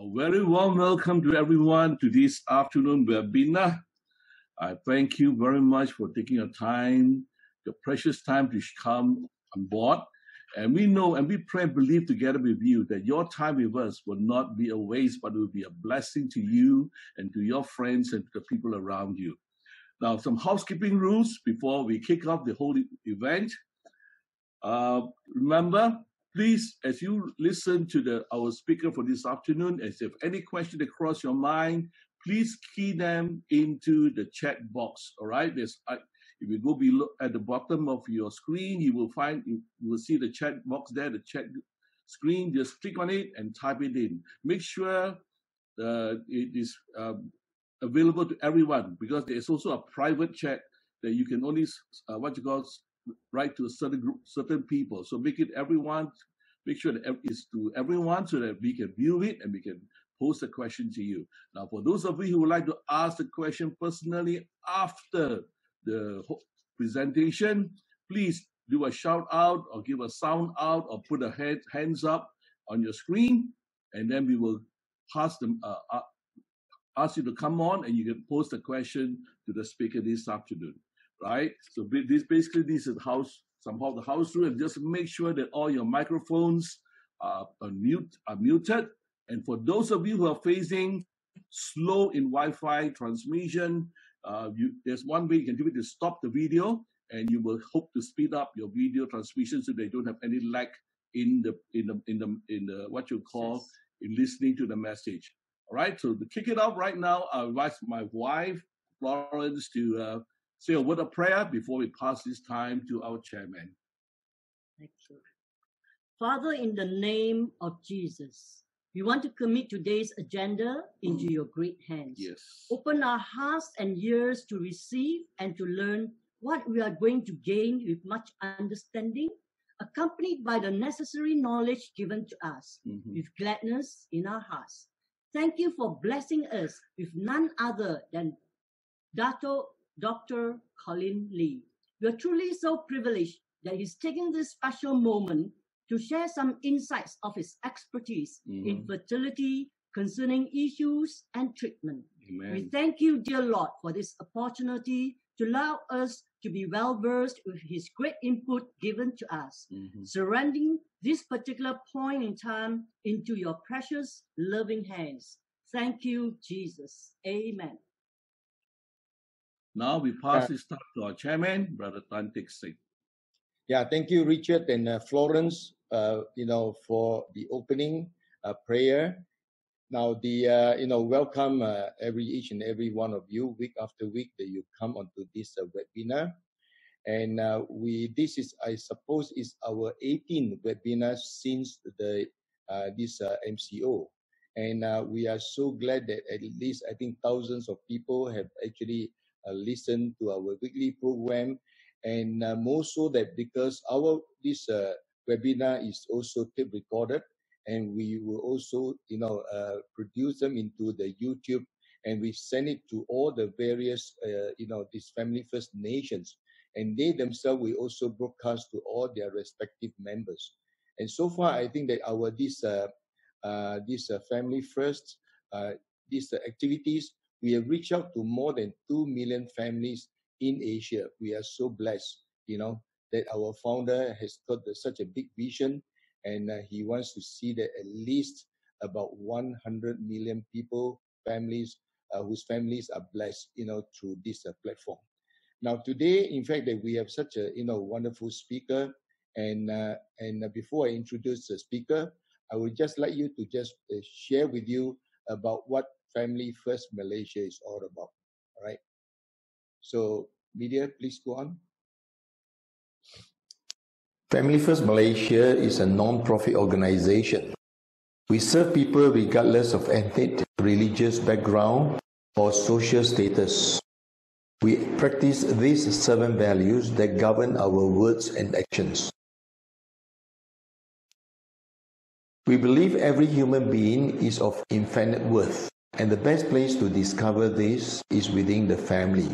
A very warm welcome to everyone to this afternoon webinar. I thank you very much for taking your time, your precious time to come on board. And we know and we pray and believe together with you that your time with us will not be a waste, but will be a blessing to you and to your friends and to the people around you. Now, some housekeeping rules before we kick off the whole event. Uh, remember, please, as you listen to the our speaker for this afternoon, as if any question that cross your mind, please key them into the chat box. All right, there's uh, if you go below at the bottom of your screen, you will find you, will see the chat box there, the chat screen. Just click on it and type it in. Make sure uh, it is um, available to everyone because there is also a private chat that you can only uh, what you call write to a certain group, certain people. So make it everyone, make sure that it's to everyone so that we can view it and we can pose a question to you. Now, for those of you who would like to ask the question personally after the presentation, please do a shout out or give a sound out or put a head, hands up on your screen, and then we will pass them, uh, uh, ask you to come on and you can pose the question to the speaker this afternoon right? So this basically this is how somehow the house rule, and just make sure that all your microphones are, are mute are muted. And for those of you who are facing slow in Wi-Fi transmission, uh, you, there's one way you can do it to stop the video, and you will hope to speed up your video transmission so they don't have any lag in the in the in the in the what you call in listening to the message. All right. So to kick it off right now, I invite my wife Florence to uh, say a word of prayer before we pass this time to our chairman. Thank you. Father, in the name of Jesus, we want to commit today's agenda into your great hands. Yes. Open our hearts and ears to receive and to learn what we are going to gain with much understanding, accompanied by the necessary knowledge given to us mm-hmm. with gladness in our hearts. Thank you for blessing us with none other than Dato Dr. Colin Lee. We are truly so privileged that he's taking this special moment to share some insights of his expertise mm-hmm. in fertility concerning issues and treatment. Amen. We thank you, dear Lord, for this opportunity to allow us to be well versed with his great input given to us, mm-hmm. surrendering this particular point in time into your precious, loving hands. Thank you, Jesus. Amen. Now we pass this talk to our chairman, Brother Tan Teck Seng. Yeah, thank you, Richard and uh, Florence, uh, you know, for the opening uh, prayer. Now, the, uh, you know, welcome uh, every each and every one of you week after week that you come onto this uh, webinar. And we, this is, I suppose, is our 18th webinar since the this MCO. And we are so glad that at least I think thousands of people have actually listen to our weekly program, and uh, more so that because our this uh, webinar is also tape recorded, and we will also you know produce them into the YouTube, and we send it to all the various you know these family first nations, and they themselves will also broadcast to all their respective members. And so far, I think that our this uh, uh, this uh, family first uh, these activities we have reached out to more than 2 million families in Asia. We are so blessed, you know, that our founder has got such a big vision and uh, he wants to see that at least about 100 million people, families, uh, whose families are blessed, you know, through this uh, platform. Now, today, in fact, that we have such a, you know, wonderful speaker. And, uh, and uh, before I introduce the speaker, I would just like you to just uh, share with you about what Family First Malaysia is all about. Right. So, media, please go on. Family First Malaysia is a non-profit organization. We serve people regardless of ethnic, religious background, or social status. We practice these seven values that govern our words and actions. We believe every human being is of infinite worth. And the best place to discover this is within the family.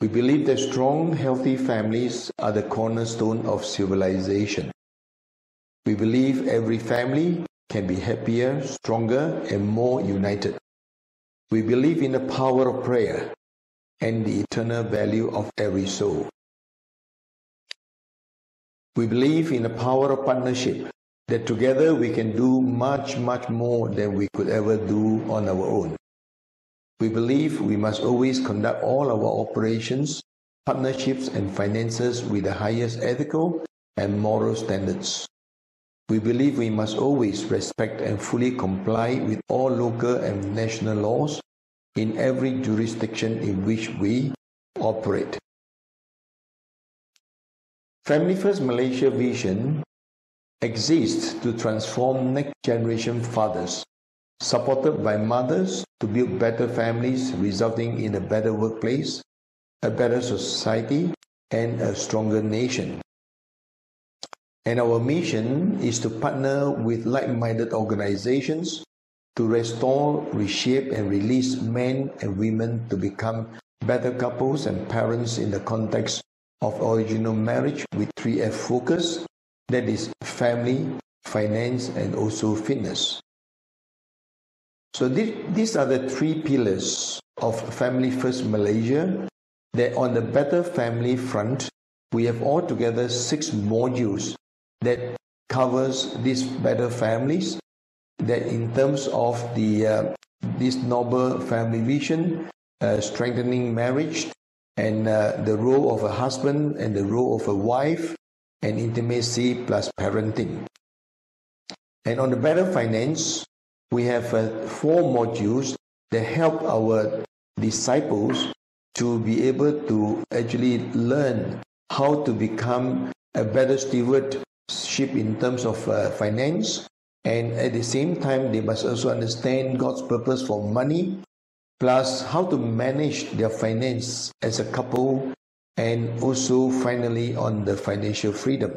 We believe that strong, healthy families are the cornerstone of civilization. We believe every family can be happier, stronger, and more united. We believe in the power of prayer and the eternal value of every soul. We believe in the power of partnership, that together we can do much, much more than we could ever do on our own. We believe we must always conduct all our operations, partnerships, and finances with the highest ethical and moral standards. We believe we must always respect and fully comply with all local and national laws in every jurisdiction in which we operate. Family First Malaysia vision exists to transform next generation fathers, supported by mothers to build better families, resulting in a better workplace, a better society, and a stronger nation. And our mission is to partner with like minded organizations to restore, reshape, and release men and women to become better couples and parents in the context of original marriage with 3F focus that is, family, finance, and also fitness. So, this, these are the three pillars of Family First Malaysia. That on the Better Family front, we have altogether six modules that covers these better families that in terms of the uh, this noble family vision uh, strengthening marriage and uh, the role of a husband and the role of a wife and intimacy plus parenting. And on the better finance we have uh, four modules that help our disciples to be able to actually learn how to become a better stewardship in terms of uh, finance. And at the same time they must also understand god's purpose for money plus how to manage their finance as a couple and also finally on the financial freedom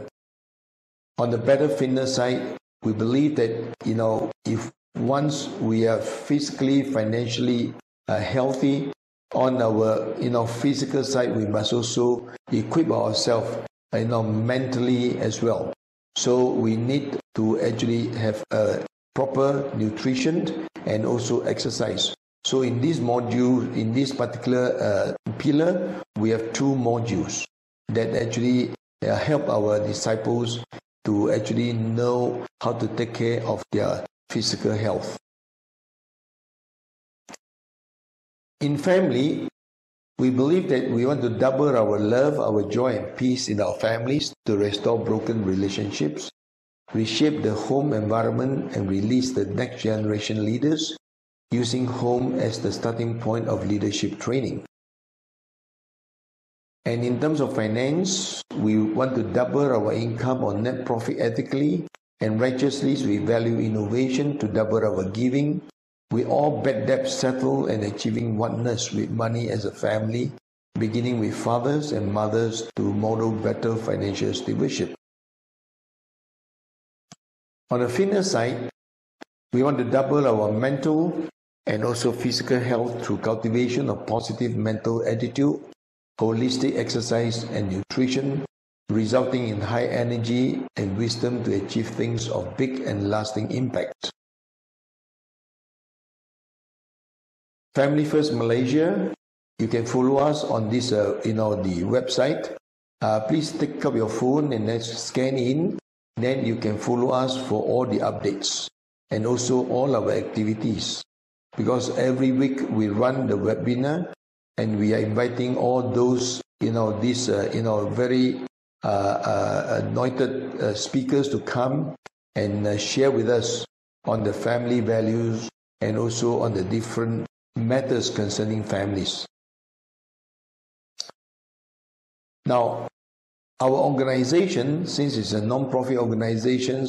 on the better fitness side we believe that you know if once we are physically financially uh, healthy on our you know physical side we must also equip ourselves you know mentally as well so we need to actually have a proper nutrition and also exercise. So in this module, in this particular uh, pillar, we have two modules that actually uh, help our disciples to actually know how to take care of their physical health. In family, we believe that we want to double our love, our joy, and peace in our families to restore broken relationships, reshape the home environment, and release the next generation leaders using home as the starting point of leadership training. And in terms of finance, we want to double our income on net profit ethically and righteously. We value innovation to double our giving we all bad debt settle and achieving oneness with money as a family, beginning with fathers and mothers to model better financial stewardship. On the fitness side, we want to double our mental and also physical health through cultivation of positive mental attitude, holistic exercise and nutrition, resulting in high energy and wisdom to achieve things of big and lasting impact. Family First Malaysia. You can follow us on this, uh, you know, the website. Uh, please take up your phone and then scan in. Then you can follow us for all the updates and also all our activities. Because every week we run the webinar and we are inviting all those, you know, these, uh, you know, very uh, uh, anointed uh, speakers to come and uh, share with us on the family values and also on the different matters concerning families. Now, our organization, since it's a non-profit organization,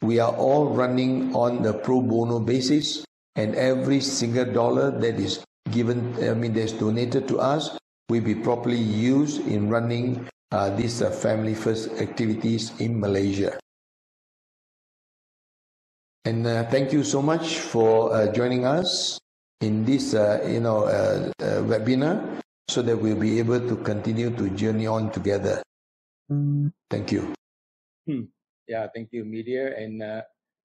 we are all running on the pro bono basis, and every single dollar that is given, I mean, that's donated to us, will be properly used in running uh, these uh, family first activities in Malaysia. And uh, thank you so much for uh, joining us in this uh, you know uh, uh, webinar so that we'll be able to continue to journey on together. Thank you. Hmm. Yeah, thank you, Media. And uh,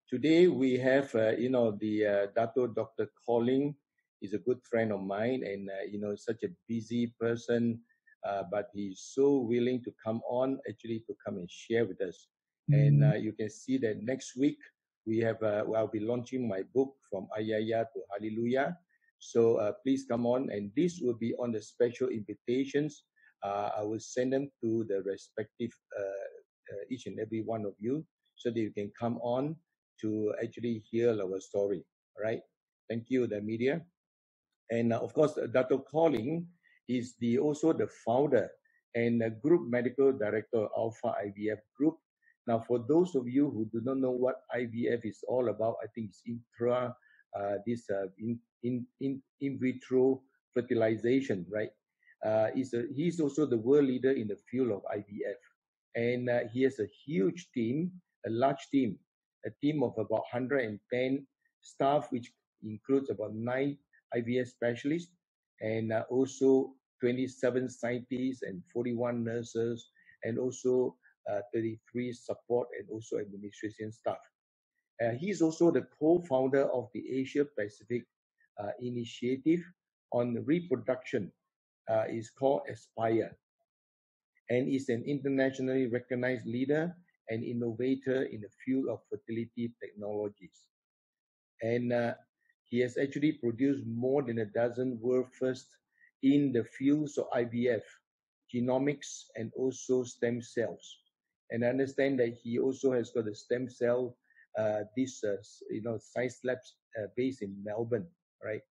today we have, uh, you know, the uh, Dato Dr. Colin Lee is a good friend of mine and, uh, you know, such a busy person, uh, but he's so willing to come on actually to come and share with us. Mm-hmm. And uh, you can see that next week we have, uh, I'll be launching my book from Ayaya to Hallelujah. So uh, please come on, and this will be on the special invitations. Uh, I will send them to the respective each and every one of you so that you can come on to actually hear our story. right? Thank you, the media. And uh, of course, uh, Dr. Colin Lee is the also the founder and group medical director of Alpha IVF Group. Now, for those of you who do not know what IVF is all about, I think it's intra uh, this uh, in, in in in vitro fertilization, right? Uh, he's, a, he's also the world leader in the field of IVF, and uh, he has a huge team, a large team a team of about 110 staff, which includes about nine IVF specialists and uh, also 27 scientists and 41 nurses and also uh, 33 support and also administration staff. Uh, he is also the co-founder of the Asia Pacific uh, Initiative on Reproduction. Uh, is called Aspire and is an internationally recognized leader an innovator in the field of fertility technologies. And uh, he has actually produced more than a dozen world firsts in the fields of IVF, genomics, and also stem cells. And I understand that he also has got a stem cell, uh, this, uh, you know, science labs uh, based in Melbourne, right?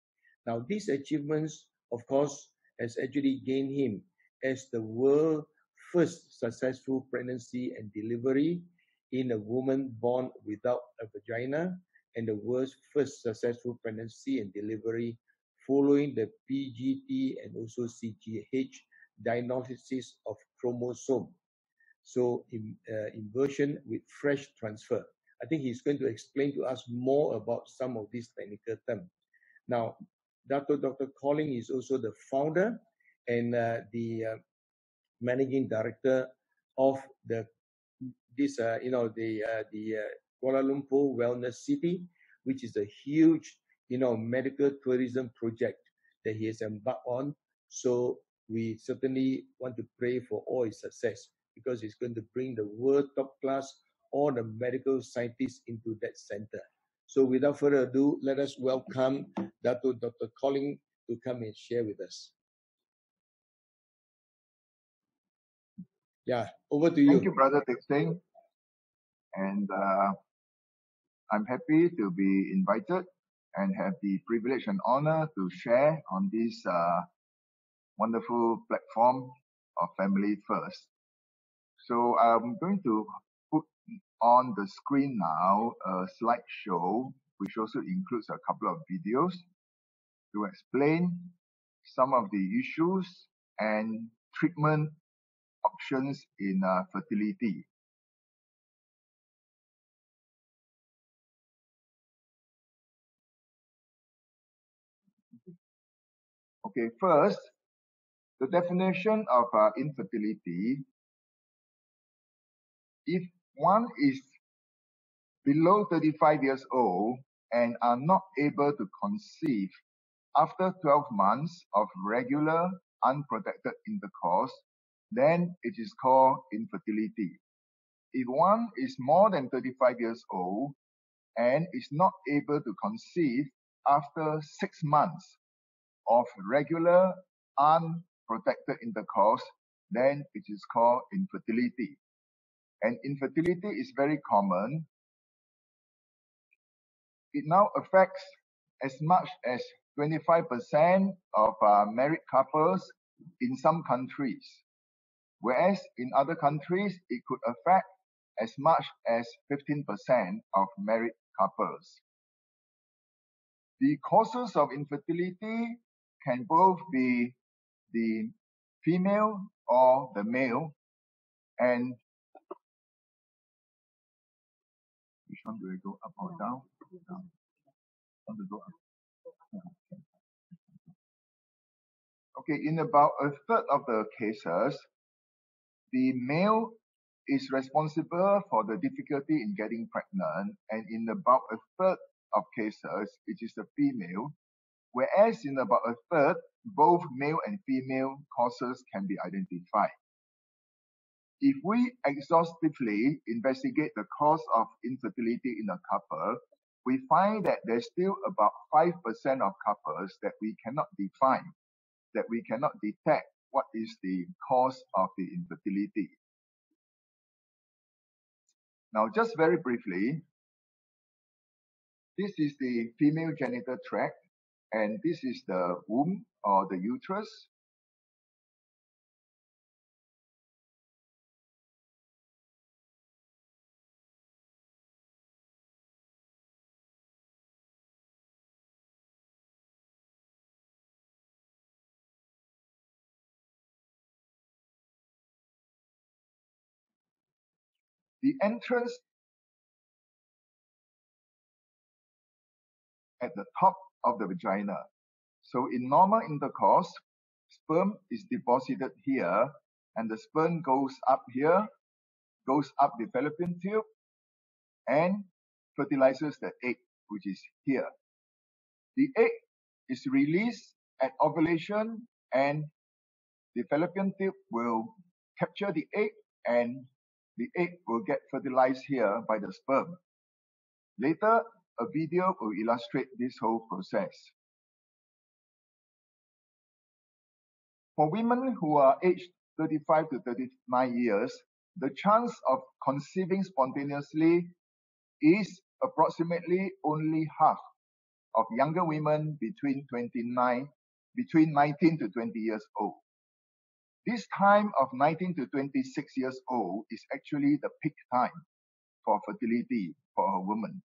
Now, these achievements, of course, has actually gained him as the world first successful pregnancy and delivery in a woman born without a vagina and the world's first successful pregnancy and delivery following the PGT and also CGH diagnosis of chromosome. So in, uh, inversion with fresh transfer. I think he's going to explain to us more about some of these technical terms. Now, Dr. Dr. Colin Lee is also the founder and uh, the uh, managing director of the this uh, you know the uh, the uh, Kuala Lumpur Wellness City, which is a huge you know medical tourism project that he has embarked on. So we certainly want to pray for all his success because he's going to bring the world top class all the medical scientists into that center. So without further ado, let us welcome Dr. Dr. Colin Lee to come and share with us. Yeah, over to you. Thank you, Brother Teck Seng. And uh, I'm happy to be invited and have the privilege and honor to share on this uh, wonderful platform of Family First. So I'm going to put on the screen now a slideshow, which also includes a couple of videos to explain some of the issues and treatment options in uh, fertility. Okay, first, the definition of uh, infertility. If one is below 35 years old and are not able to conceive after 12 months of regular unprotected intercourse, then it is called infertility. If one is more than 35 years old and is not able to conceive after six months of regular unprotected intercourse, then it is called infertility. And infertility is very common. It now affects as much as 25% of uh, married couples in some countries whereas in other countries it could affect as much as 15% of married couples. The causes of infertility can both be the female or the male and which one do I go up or down? down. Want to go up? Okay, in about a third of the cases, the male is responsible for the difficulty in getting pregnant, and in about a third of cases, it is the female, whereas in about a third, both male and female causes can be identified. If we exhaustively investigate the cause of infertility in a couple, we find that there's still about 5% of couples that we cannot define, that we cannot detect what is the cause of the infertility. Now, just very briefly, this is the female genital tract, and this is the womb or the uterus. The entrance at the top of the vagina. So in normal intercourse, sperm is deposited here and the sperm goes up here, goes up the fallopian tube and fertilizes the egg, which is here. The egg is released at ovulation and the fallopian tube will capture the egg and the egg will get fertilized here by the sperm. Later, a video will illustrate this whole process. For women who are aged 35 to 39 years, the chance of conceiving spontaneously is approximately only half of younger women between 29 between 19 to 20 years old. This time of 19 to 26 years old is actually the peak time for fertility for a woman.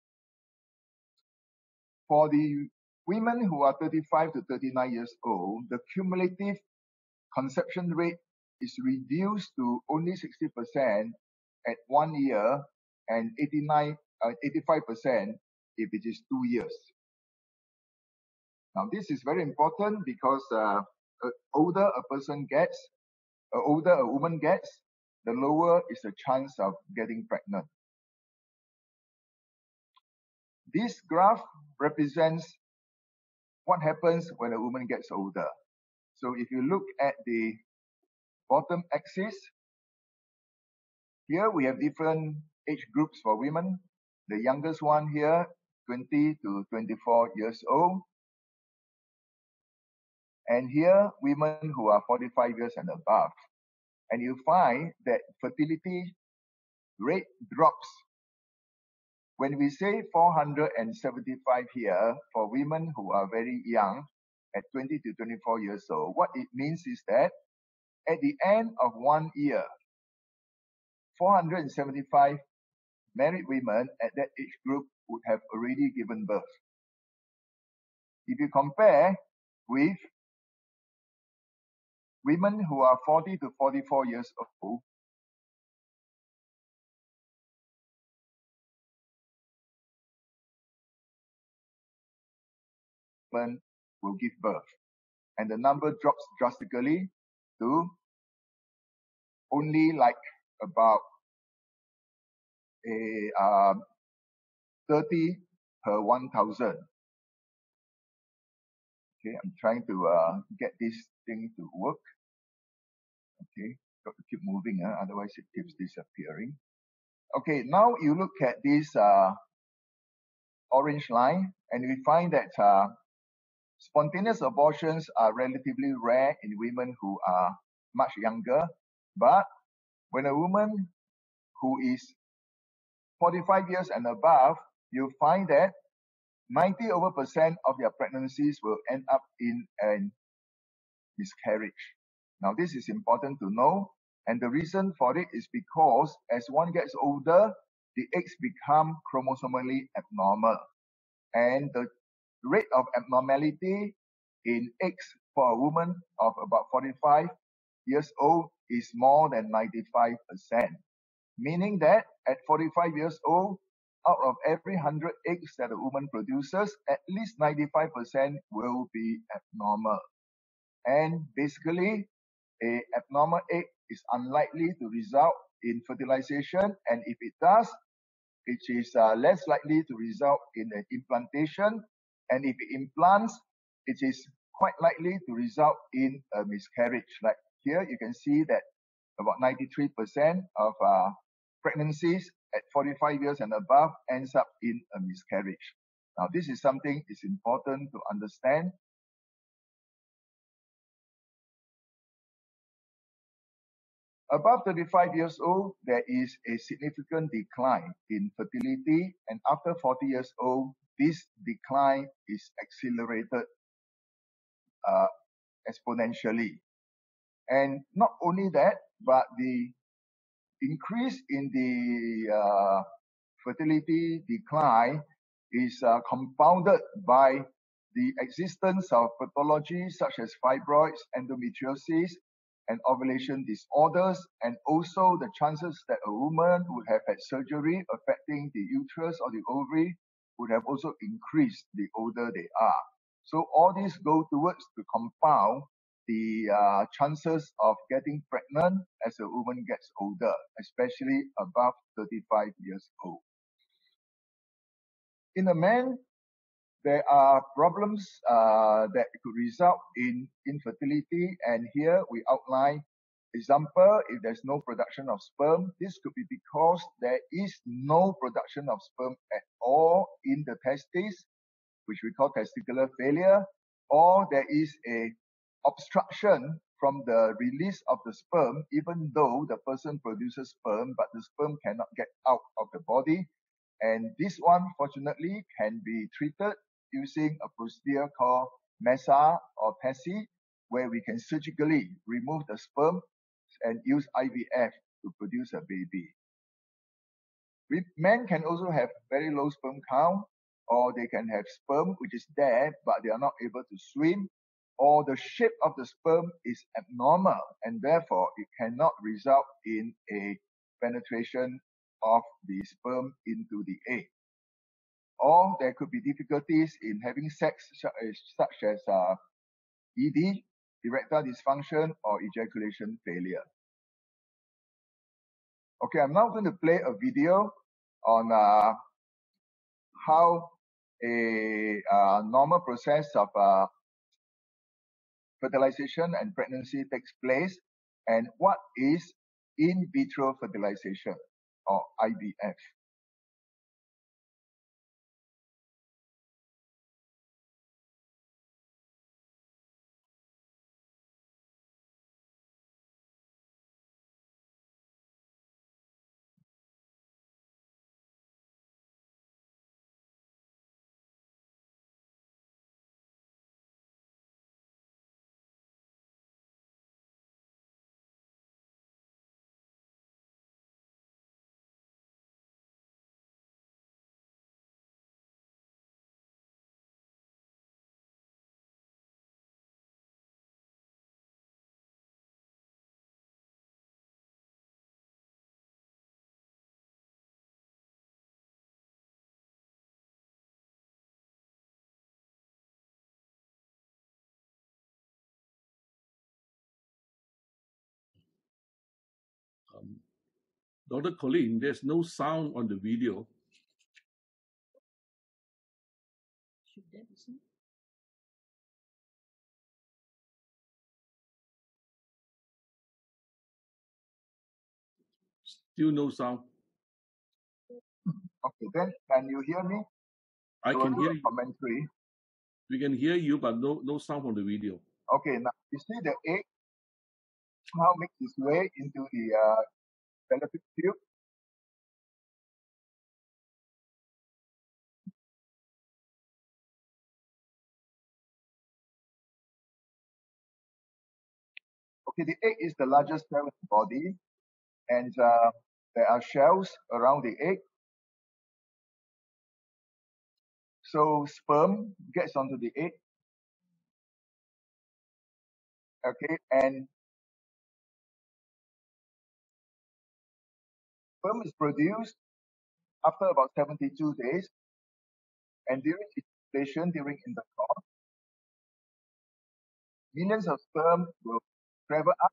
For the women who are 35 to 39 years old, the cumulative conception rate is reduced to only 60% at one year and 89, uh, 85% if it is two years. Now, this is very important because uh, older a person gets, the older a woman gets, the lower is the chance of getting pregnant. This graph represents what happens when a woman gets older. So if you look at the bottom axis, here we have different age groups for women. The youngest one here, 20 to 24 years old. And here, women who are 45 years and above. And you find that fertility rate drops when we say 475 here for women who are very young, at 20 to 24 years old, what it means is that at the end of one year, 475 married women at that age group would have already given birth. If you compare with women who are 40 to 44 years old, will give birth. And the number drops drastically to only like about a um, 30 per 1000. Okay, I'm trying to uh, get this thing to work. Okay, got to keep moving, uh, otherwise it keeps disappearing. Okay, now you look at this uh, orange line, and we find that uh, Spontaneous abortions are relatively rare in women who are much younger, but when a woman who is 45 years and above, you find that 90 over percent of their pregnancies will end up in a miscarriage. Now, this is important to know, and the reason for it is because as one gets older, the eggs become chromosomally abnormal, and the rate of abnormality in eggs for a woman of about 45 years old is more than 95%, meaning that at 45 years old, out of every 100 eggs that a woman produces, at least 95% will be abnormal. And basically, a abnormal egg is unlikely to result in fertilization, and if it does, it is uh, less likely to result in an implantation. And if it implants, it is quite likely to result in a miscarriage. Like here, you can see that about 93% of uh, pregnancies at 45 years and above ends up in a miscarriage. Now, this is something it's important to understand. Above 35 years old, there is a significant decline in fertility, and after 40 years old, this decline is accelerated uh, exponentially. And not only that, but the increase in the uh, fertility decline is uh, compounded by the existence of pathologies such as fibroids, endometriosis, and ovulation disorders, and also the chances that a woman would have had surgery affecting the uterus or the ovary would have also increased the older they are. So all these go towards to compound the uh, chances of getting pregnant as a woman gets older, especially above 35 years old. In a man, there are problems uh, that could result in infertility, and here we outline example, if there's no production of sperm, this could be because there is no production of sperm at all in the testes, which we call testicular failure, or there is a obstruction from the release of the sperm, even though the person produces sperm, but the sperm cannot get out of the body. And this one, fortunately, can be treated using a procedure called MESA or PESA, where we can surgically remove the sperm and use IVF to produce a baby. Men can also have very low sperm count, or they can have sperm which is there, but they are not able to swim, or the shape of the sperm is abnormal and therefore it cannot result in a penetration of the sperm into the egg. Or there could be difficulties in having sex such as uh, ED, erectile dysfunction, or ejaculation failure. Okay, I'm now going to play a video on uh, how a uh, normal process of uh, fertilization and pregnancy takes place and what is in vitro fertilization or IVF. Um, Dr. Colleen, there's no sound on the video. Should there be some? Still no sound. Okay, then can you hear me? I So can hear you. Commentary. We can hear you, but no no sound from the video. Okay, now you see the egg now makes its way into the uh, fallopian tube. Okay, the egg is the largest cell in the body, and uh, there are shells around the egg. So sperm gets onto the egg. Okay, and sperm is produced after about 72 days, and during gestation, during intercourse, millions of sperm will travel up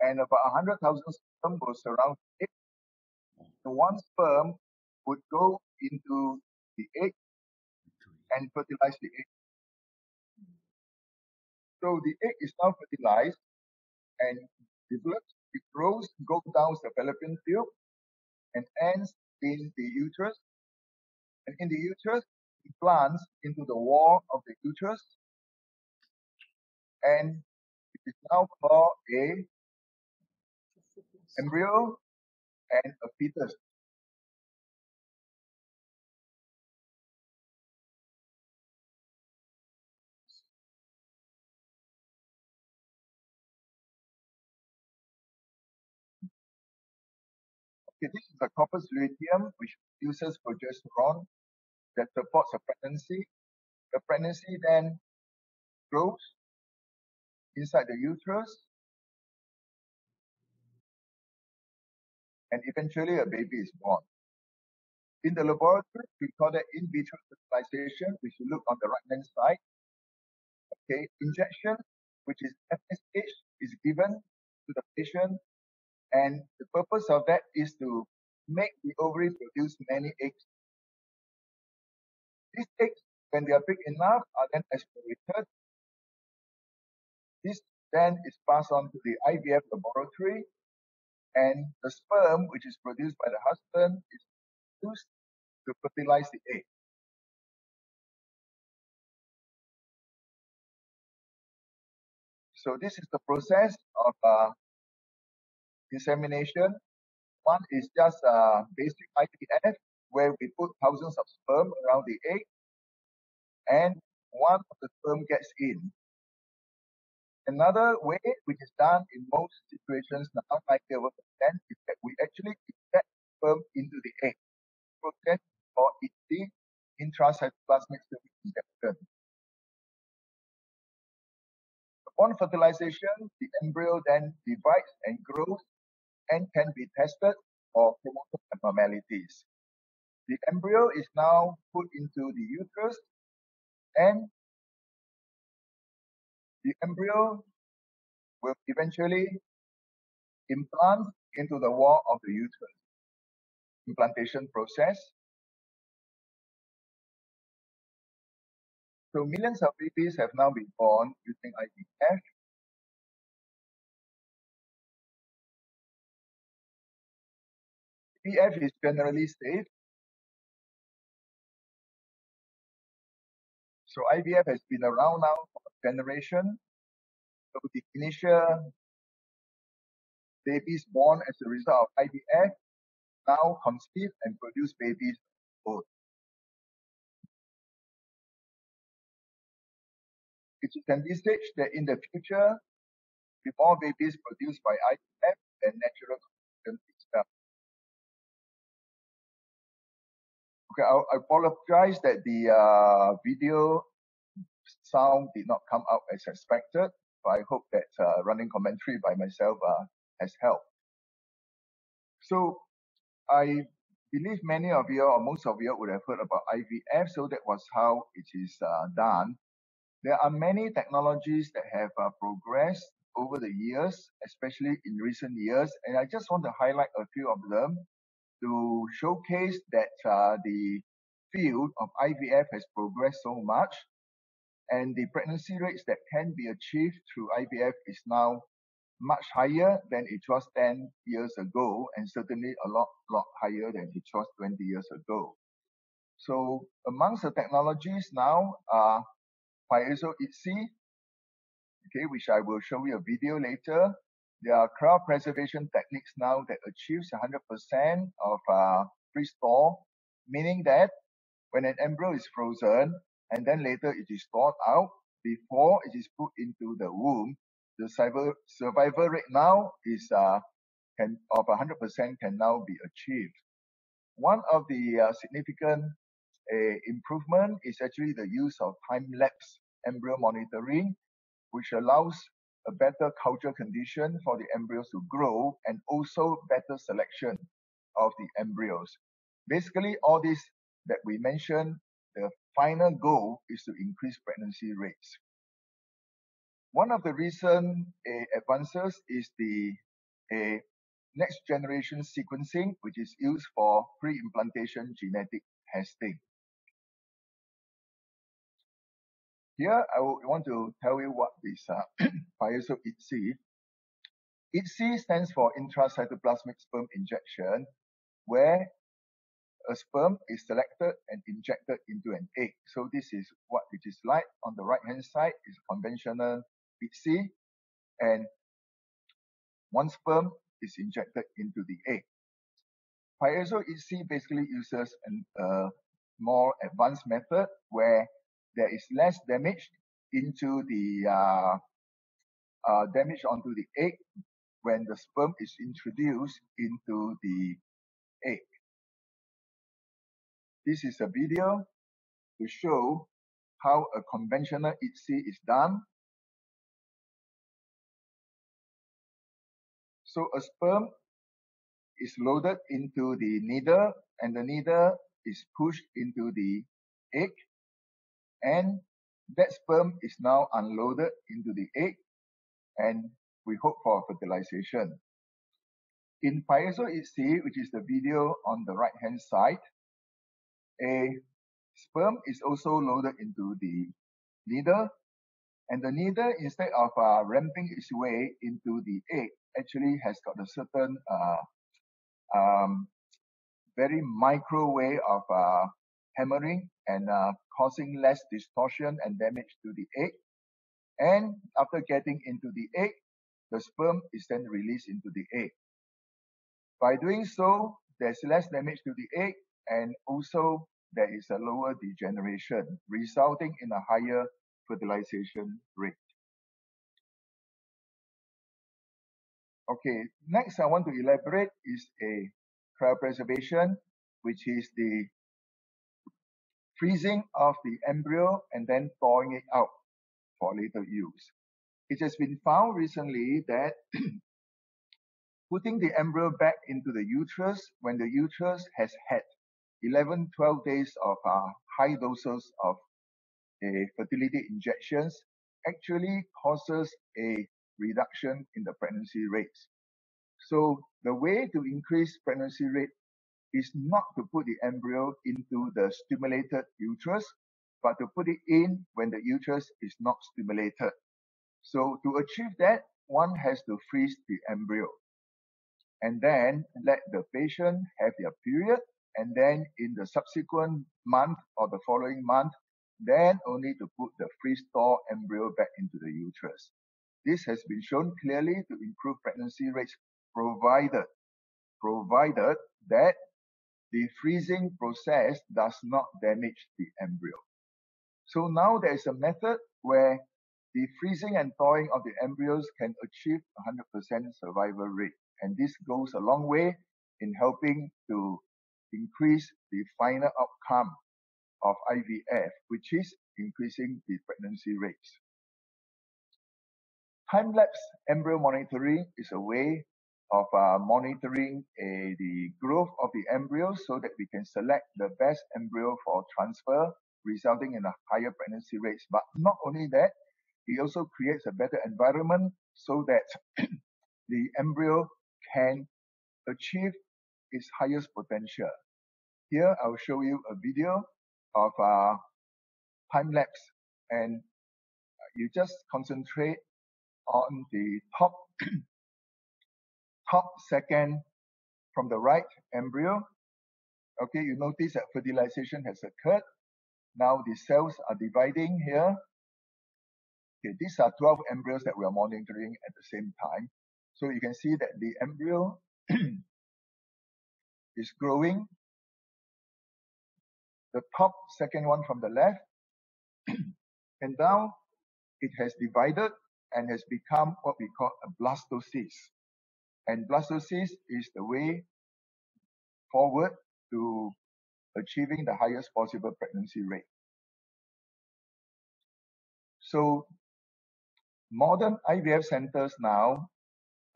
and about 100,000 sperm will surround the egg. The one sperm would go into the egg and fertilize the egg. So the egg is now fertilized and develops, it grows, goes down the fallopian tube and ends in the uterus. And in the uterus, it plants into the wall of the uterus. And it is now called a embryo and a fetus. Okay, this is the corpus luteum, which produces progesterone that supports a pregnancy. The pregnancy then grows inside the uterus and eventually a baby is born. In the laboratory, we call that in vitro fertilization, which you look on the right hand side. Okay, injection, which is FSH, is given to the patient and the purpose of that is to make the ovary produce many eggs. These eggs, when they are big enough, are then aspirated. This then is passed on to the IVF laboratory, and the sperm, which is produced by the husband, is used to fertilize the egg. So this is the process of uh, insemination. One is just uh, basic IVF, where we put thousands of sperm around the egg, and one of the sperm gets in. Another way, which is done in most situations now, 90 over percent, is that we actually inject sperm into the egg. Process or it's the intracytoplasmic sperm injection. Upon fertilization, the embryo then divides and grows and can be tested for chromosomal abnormalities. The embryo is now put into the uterus and the embryo will eventually implant into the wall of the uterus. Implantation process. So millions of babies have now been born using IVF IVF is generally safe. So IVF has been around now for a generation. So the initial babies born as a result of IVF now conceive and produce babies both. It is envisaged that in the future, with more babies produced by IVF than natural I, apologize that the uh, video sound did not come out as expected, but I hope that uh, running commentary by myself uh, has helped. So I believe many of you or most of you would have heard about IVF, so that was how it is done. There are many technologies that have progressed over the years, especially in recent years, and I just want to highlight a few of them to showcase that uh, the field of IVF has progressed so much and the pregnancy rates that can be achieved through IVF is now much higher than it was 10 years ago and certainly a lot, lot higher than it was 20 years ago. So amongst the technologies now are Piezo ICSI, okay, which I will show you a video later, there are cryopreservation techniques now that achieves 100% of uh, freeze thaw, meaning that when an embryo is frozen and then later it is thawed out before it is put into the womb, the survival rate now is uh, can of 100% can now be achieved. One of the uh, significant uh, improvement is actually the use of time-lapse embryo monitoring, which allows a better culture condition for the embryos to grow and also better selection of the embryos. Basically, all this that we mentioned, the final goal is to increase pregnancy rates. One of the recent uh, advances is the a next generation sequencing, which is used for pre-implantation genetic testing. Here, I want to tell you what uh, Piezo ICSI. ICSI stands for intracytoplasmic sperm injection, where a sperm is selected and injected into an egg. So this is what it is like. On the right hand side is conventional ICSI, and one sperm is injected into the egg. Piezo ICSI basically uses a uh, more advanced method where there is less damage into the uh, uh, damage onto the egg when the sperm is introduced into the egg. This is a video to show how a conventional ICSI is done. So a sperm is loaded into the needle and the needle is pushed into the egg and that sperm is now unloaded into the egg and we hope for fertilization. In Piezo ICSI, which is the video on the right hand side, a sperm is also loaded into the needle and the needle instead of uh, ramping its way into the egg actually has got a certain uh, um, very micro way of uh, hammering and uh, causing less distortion and damage to the egg. And after getting into the egg, the sperm is then released into the egg. By doing so, there's less damage to the egg and also there is a lower degeneration, resulting in a higher fertilization rate. Okay, next I want to elaborate is a cryopreservation, which is the freezing of the embryo and then thawing it out for later use. It has been found recently that putting the embryo back into the uterus when the uterus has had 11, 12 days of uh, high doses of fertility injections actually causes a reduction in the pregnancy rates. So the way to increase pregnancy rate is not to put the embryo into the stimulated uterus, but to put it in when the uterus is not stimulated. So to achieve that, one has to freeze the embryo and then let the patient have their period and then in the subsequent month or the following month, then only to put the freeze thaw embryo back into the uterus. This has been shown clearly to improve pregnancy rates provided, provided that the freezing process does not damage the embryo. So now there is a method where the freezing and thawing of the embryos can achieve 100% survival rate. And this goes a long way in helping to increase the final outcome of IVF, which is increasing the pregnancy rates. Time-lapse embryo monitoring is a way of uh, monitoring uh, the growth of the embryo so that we can select the best embryo for transfer, resulting in a higher pregnancy rates. But not only that, it also creates a better environment so that the embryo can achieve its highest potential. Here, I'll show you a video of uh, time lapse and you just concentrate on the top top second from the right embryo. Okay, you notice that fertilization has occurred. Now the cells are dividing here. Okay, these are 12 embryos that we are monitoring at the same time. So you can see that the embryo is growing. The top second one from the left. and now it has divided and has become what we call a blastocyst. And blastocyst is the way forward to achieving the highest possible pregnancy rate. So modern IVF centers now,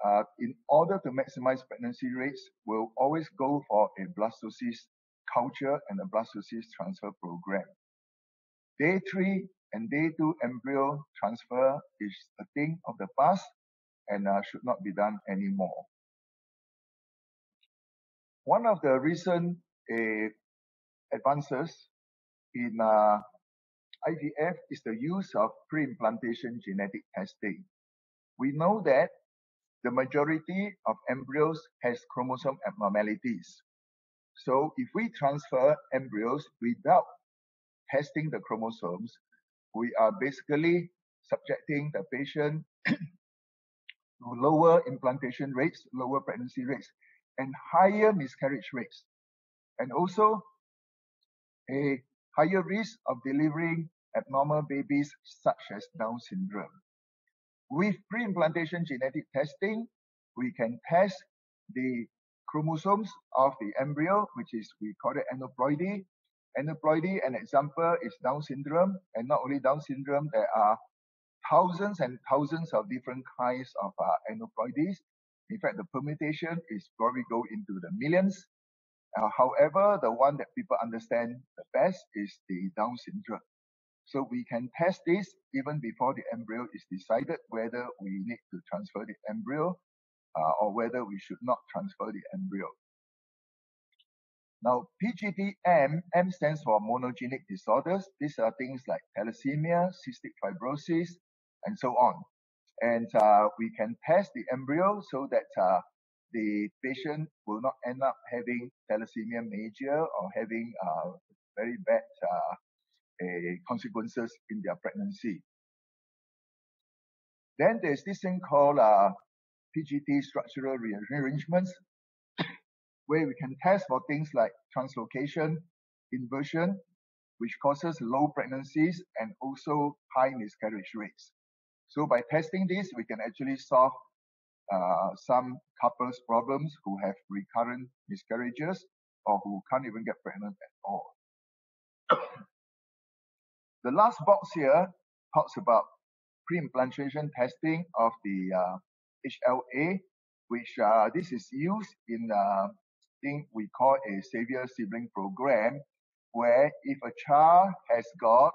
uh, in order to maximize pregnancy rates, will always go for a blastocyst culture and a blastocyst transfer program. Day three and day two embryo transfer is a thing of the past and uh, should not be done anymore. One of the recent uh, advances in uh, IVF is the use of pre-implantation genetic testing. We know that the majority of embryos has chromosome abnormalities. So if we transfer embryos without testing the chromosomes, we are basically subjecting the patient lower implantation rates, lower pregnancy rates, and higher miscarriage rates, and also a higher risk of delivering abnormal babies such as Down syndrome. With pre-implantation genetic testing, we can test the chromosomes of the embryo, which is, we call it aneuploidy. Aneuploidy, an example is Down syndrome, and not only Down syndrome, there are thousands and thousands of different kinds of uh, aneuploidies. In fact, the permutation is probably go into the millions. Uh, however, the one that people understand the best is the Down syndrome. So we can test this even before the embryo is decided whether we need to transfer the embryo uh, or whether we should not transfer the embryo. Now, PGD-M, M stands for monogenic disorders. These are things like thalassemia, cystic fibrosis, and so on. And uh, we can test the embryo so that uh, the patient will not end up having thalassemia major or having uh, very bad uh, consequences in their pregnancy. Then there's this thing called uh, PGD structural rearrangements, where we can test for things like translocation, inversion, which causes low pregnancies and also high miscarriage rates. So by testing this, we can actually solve uh, some couples problems who have recurrent miscarriages or who can't even get pregnant at all. The last box here talks about pre-implantation testing of the uh, HLA, which uh, this is used in uh, thing we call a savior sibling program, where if a child has got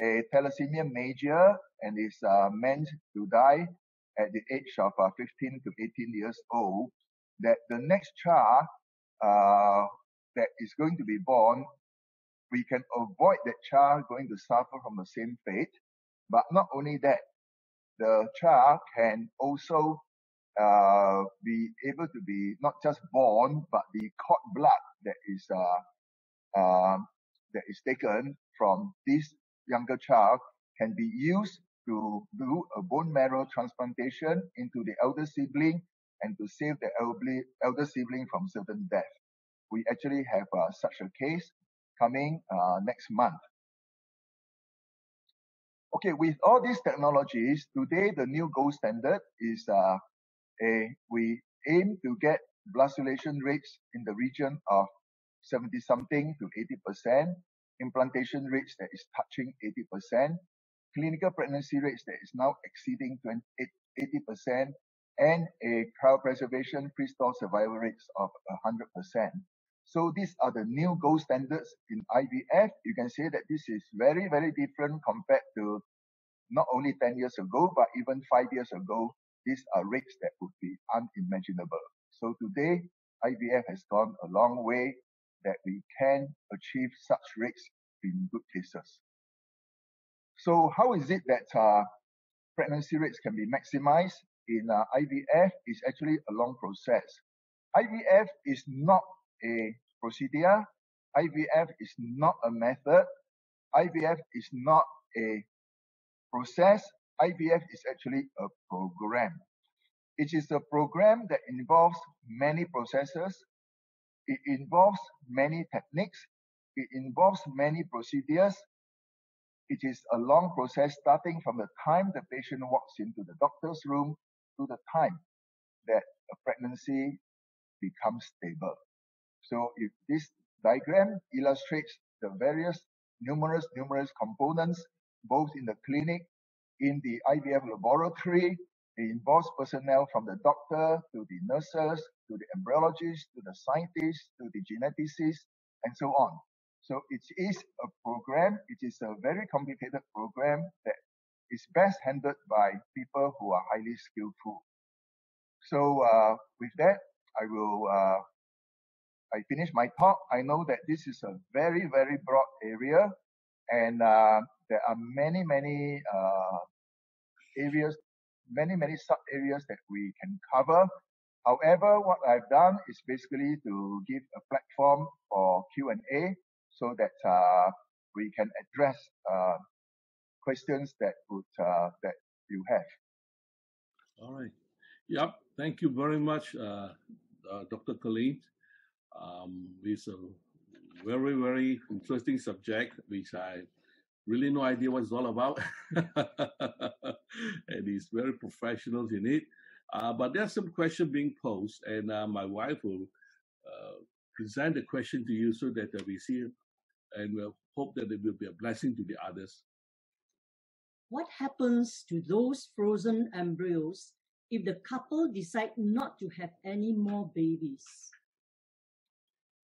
a thalassemia major and is uh, meant to die at the age of uh, 15 to 18 years old, that the next child uh, that is going to be born we can avoid that child going to suffer from the same fate. But not only that, the child can also uh, be able to be not just born, but the cord blood that is uh, uh, that is taken from this younger child can be used to do a bone marrow transplantation into the elder sibling and to save the elderly, elder sibling from certain death. We actually have uh, such a case coming uh, next month. Okay, with all these technologies, today the new gold standard is uh, a, we aim to get blastulation rates in the region of 70 something to 80%, implantation rates that is touching 80%, clinical pregnancy rates that is now exceeding 80%, and a cryopreservation freeze-thaw survival rates of 100%. So these are the new gold standards in IVF. You can say that this is very, very different compared to not only 10 years ago, but even five years ago. These are rates that would be unimaginable. So today, IVF has gone a long way that we can achieve such rates in good cases. So how is it that uh, pregnancy rates can be maximized in uh, IVF? is actually a long process. IVF is not a procedure. IVF is not a method. IVF is not a process. IVF is actually a program. It is a program that involves many processes. It involves many techniques. It involves many procedures. It is a long process starting from the time the patient walks into the doctor's room to the time that a pregnancy becomes stable. So if this diagram illustrates the various numerous, numerous components, both in the clinic, in the IVF laboratory, it involves personnel from the doctor to the nurses, to the embryologists, to the scientists, to the geneticists, and so on. So it is a program, it is a very complicated program that is best handled by people who are highly skillful. So uh, with that, I will uh, I finish my talk, I know that this is a very, very broad area and uh, there are many, many uh, areas, many, many sub areas that we can cover. However, what I've done is basically to give a platform for Q&A so that uh, we can address uh, questions that would uh, that you have. All right. Yep. Thank you very much, Dr. Colin. Um, it's a very, very interesting subject, which I really no idea what it's all about. and he's very professional in it. Uh, but there's some question being posed, and uh, my wife will uh, present the question to you so that we see and we'll hope that it will be a blessing to the others. What happens to those frozen embryos if the couple decide not to have any more babies?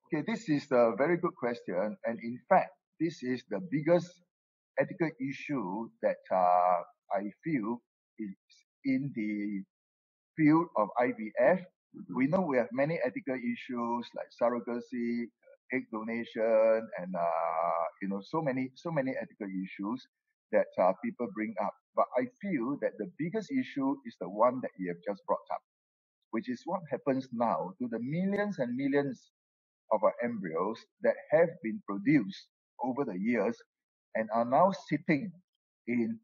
Okay, this is a very good question, and in fact, this is the biggest ethical issue that uh, I feel is in the field of IVF. We know we have many ethical issues like surrogacy, egg donation, and uh, you know so many so many ethical issues that uh, people bring up. But I feel that the biggest issue is the one that you have just brought up, which is what happens now to the millions and millions of our embryos that have been produced over the years and are now sitting in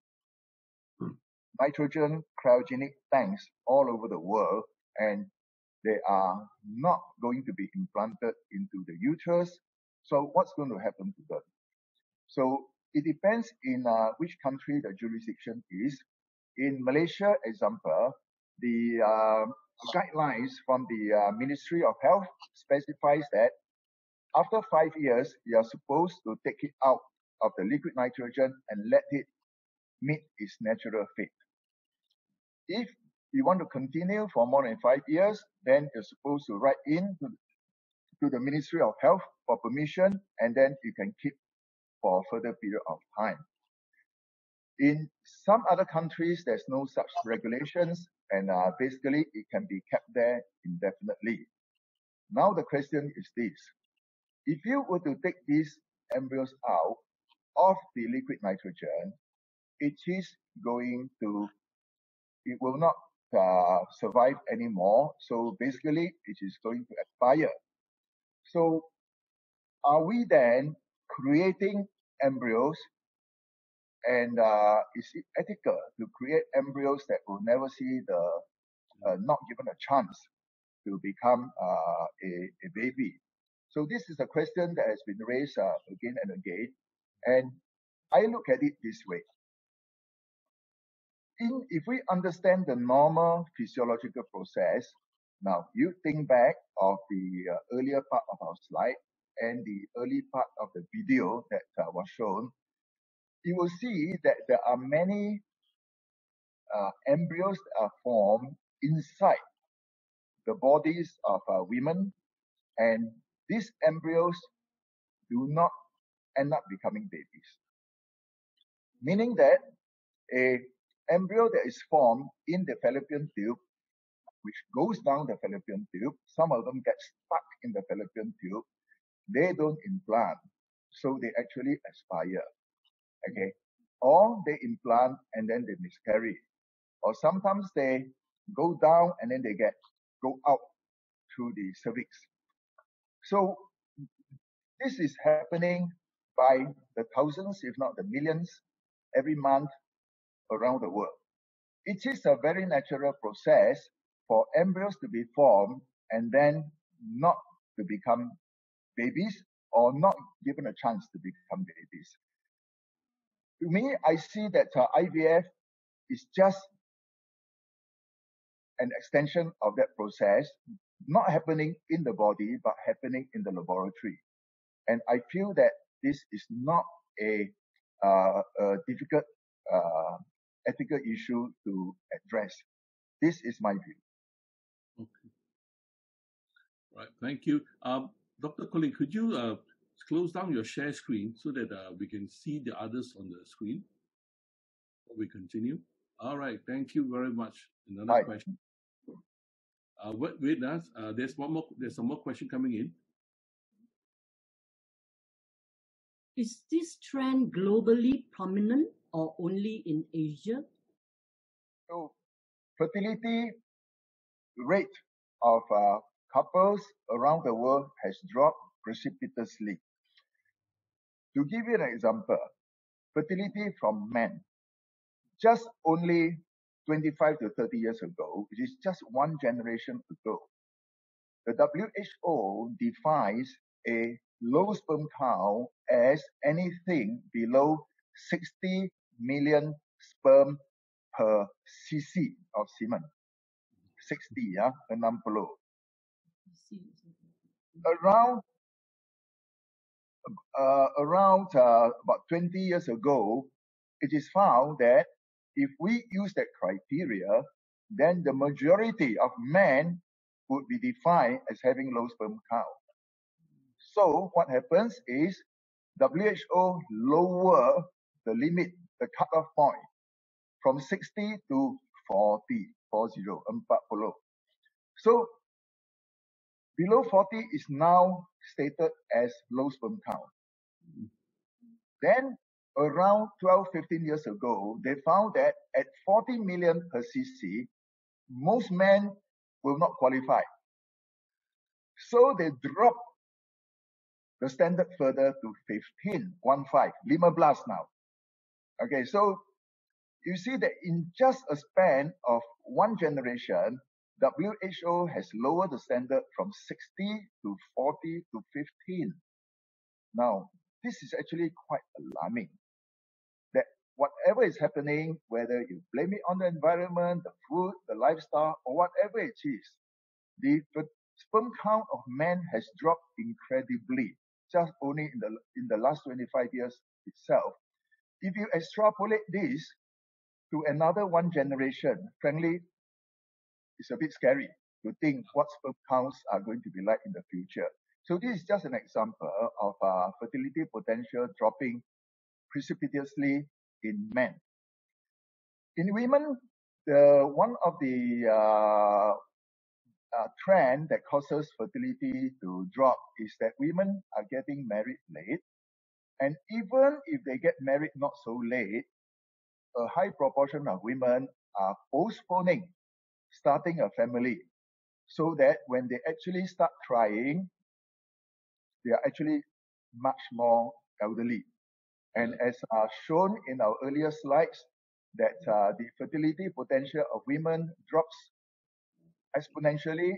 nitrogen cryogenic tanks all over the world and they are not going to be implanted into the uterus. So what's going to happen to them? So it depends in uh, which country the jurisdiction is. In Malaysia, example, the uh, guidelines from the uh, Ministry of Health specifies that after five years, you are supposed to take it out of the liquid nitrogen and let it meet its natural fate. If you want to continue for more than five years, then you're supposed to write in to, to the Ministry of Health for permission, and then you can keep for a further period of time. In some other countries, there's no such regulations, and uh, basically it can be kept there indefinitely. Now the question is this. If you were to take these embryos out of the liquid nitrogen, it is going to, it will not uh, survive anymore. So basically, it is going to expire. So are we then creating embryos and uh, is it ethical to create embryos that will never see the, uh, not given a chance to become uh, a, a baby? So this is a question that has been raised uh, again and again. And I look at it this way. In, if we understand the normal physiological process, now you think back of the uh, earlier part of our slide and the early part of the video that uh, was shown, you will see that there are many uh, embryos that are formed inside the bodies of uh, women and these embryos do not end up becoming babies. Meaning that a embryo that is formed in the fallopian tube, which goes down the fallopian tube, some of them get stuck in the fallopian tube, they don't implant, so they actually expire. Okay, or they implant and then they miscarry, or sometimes they go down and then they get go out through the cervix. So this is happening by the thousands, if not the millions, every month around the world. It is a very natural process for embryos to be formed and then not to become babies or not given a chance to become babies. To me, I see that uh, IVF is just an extension of that process, not happening in the body, but happening in the laboratory. And I feel that this is not a, uh, a difficult uh, ethical issue to address. This is my view. Okay. Right. Thank you. Um, Dr. Colin, could you uh, close down your share screen so that uh, we can see the others on the screen? We continue. All right. Thank you very much. Another Hi. question. Uh, wait, wait, us. Uh, there's one more. There's some more question coming in. Is this trend globally prominent? Or only in Asia? So, fertility rate of uh, couples around the world has dropped precipitously. To give you an example, fertility from men, just only 25 to 30 years ago, which is just one generation ago, the WHO defines a low sperm count as anything below 60 million sperm per cc of semen. 60, yeah, a number below. Around uh, around uh, about 20 years ago, it is found that if we use that criteria, then the majority of men would be defined as having low sperm count. So what happens is WHO lower the limit, the cutoff point from 60 to 40, 40, 40. So below 40 is now stated as low sperm count. Then around 12, 15 years ago, they found that at 40 million per cc, most men will not qualify. So they dropped the standard further to 15, 1 5, Lima Blast now. Okay, so you see that in just a span of one generation, WHO has lowered the standard from 60 to 40 to 15. Now, this is actually quite alarming. That whatever is happening, whether you blame it on the environment, the food, the lifestyle, or whatever it is, the sperm count of men has dropped incredibly, just only in the in the last 25 years itself. If you extrapolate this to another one generation, frankly, it's a bit scary to think what sperm counts are going to be like in the future. So this is just an example of uh, fertility potential dropping precipitously in men. In women, the one of the uh, uh, trend that causes fertility to drop is that women are getting married late, and even if they get married not so late, a high proportion of women are postponing starting a family so that when they actually start trying, they are actually much more elderly. And as uh, shown in our earlier slides, that uh, the fertility potential of women drops exponentially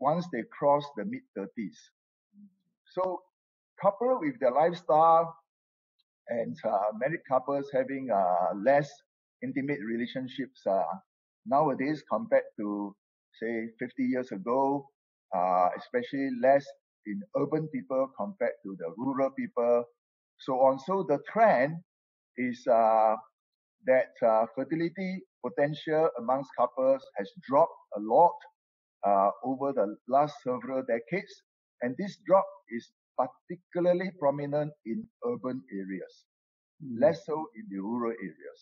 once they cross the mid 30s. So, coupled with their lifestyle and uh, married couples having uh, less intimate relationships uh, nowadays compared to say 50 years ago, uh, especially less in urban people compared to the rural people, so on. So the trend is uh, that fertility potential amongst couples has dropped a lot over the last several decades, and this drop is particularly prominent in urban areas, mm. less so in the rural areas.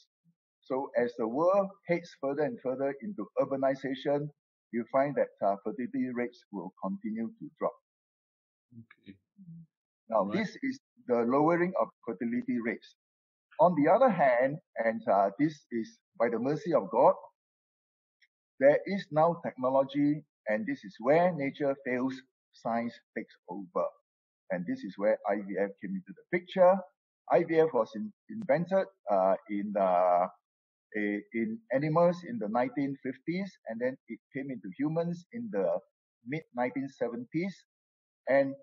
So as the world heads further and further into urbanization, you find that uh, fertility rates will continue to drop. Okay. Now, right. this is the lowering of fertility rates. On the other hand, and uh, this is by the mercy of God, there is now technology, and this is where nature fails, science takes over. And this is where IVF came into the picture. IVF was in, invented uh, in in animals in the 1950s, and then it came into humans in the mid 1970s. And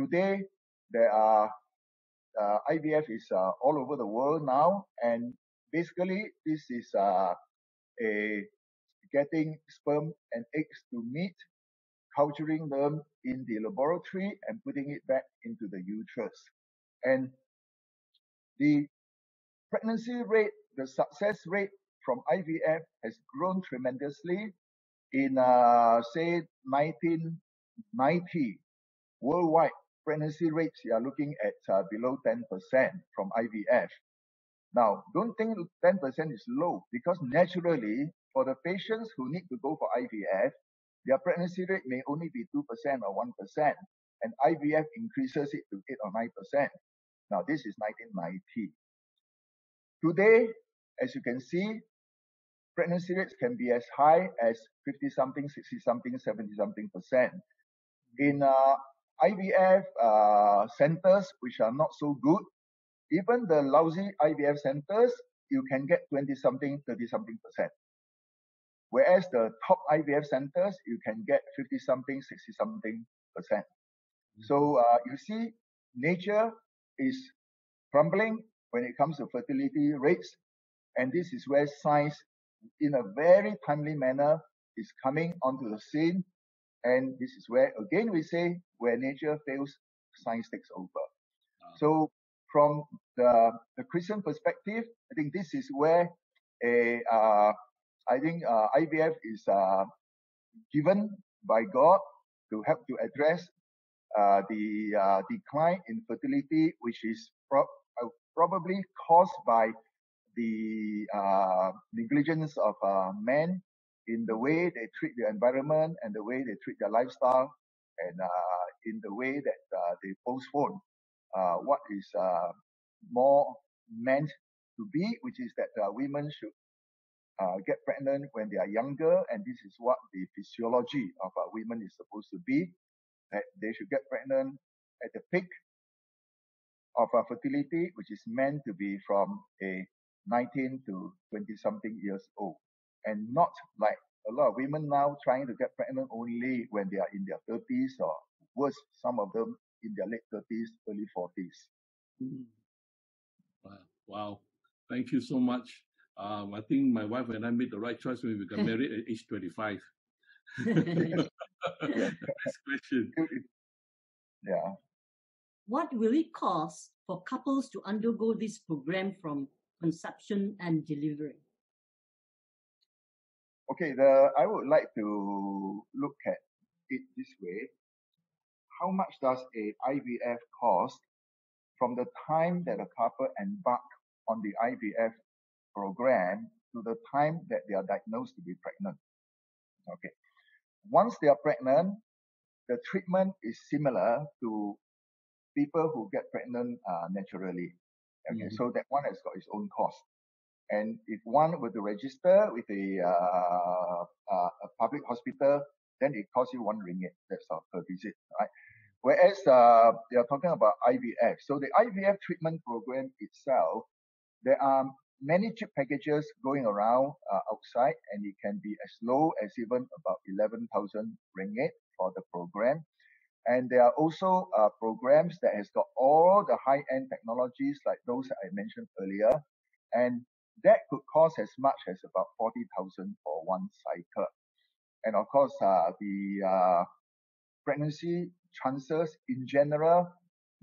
today, there are uh, IVF is uh, all over the world now, and basically, this is uh, a getting sperm and eggs to meet, culturing them in the laboratory, and putting it back into the uterus. And the pregnancy rate the success rate from IVF has grown tremendously. In, uh, say, 1990, worldwide pregnancy rates are looking at uh, below 10% from IVF. Now, don't think 10% is low because naturally, for the patients who need to go for IVF, their pregnancy rate may only be 2% or 1%, and IVF increases it to 8 or 9%. Now, this is 1990. Today, as you can see, pregnancy rates can be as high as 50 something, 60 something, 70 something percent. In uh, IVF uh, centers, which are not so good, even the lousy IVF centers, you can get 20 something, 30 something percent. Whereas the top IVF centers, you can get 50 something, 60 something percent. So uh, you see, nature is crumbling when it comes to fertility rates. And this is where science, in a very timely manner, is coming onto the scene. And this is where, again, we say, where nature fails, science takes over. So from the, the Christian perspective, I think this is where a, uh, I think uh, IVF is uh, given by God to help to address uh, the uh, decline in fertility, which is pro- uh, probably caused by the uh, negligence of men in the way they treat the environment and the way they treat their lifestyle and in the way that they postpone what is more meant to be, which is that women should uh, get pregnant when they are younger, and this is what the physiology of uh, women is supposed to be that they should get pregnant at the peak of uh, fertility, which is meant to be from a 19 to 20 something years old, and not like a lot of women now trying to get pregnant only when they are in their 30s or worse, some of them in their late 30s, early 40s. Mm. Wow. wow. Thank you so much. Um, I think my wife and I made the right choice when we got married at age 25. Next question. Yeah. What will it cost for couples to undergo this program from conception and delivery? Okay, the I would like to look at it this way. How much does a IVF cost from the time that a couple embark on the IVF program to the time that they are diagnosed to be pregnant? Okay. Once they are pregnant, the treatment is similar to people who get pregnant uh, naturally. Okay, mm-hmm. so that one has got its own cost. And if one were to register with a, uh, uh, a public hospital, then it costs you one ringgit. That's per visit, right? Whereas uh, they are talking about IVF. So the IVF treatment program itself, there are many cheap packages going around uh, outside, and it can be as low as even about 11,000 ringgit for the program. And there are also uh, programs that has got all the high-end technologies like those I mentioned earlier, and that could cost as much as about 40,000 for one cycle. And of course, uh, the uh, pregnancy chances in general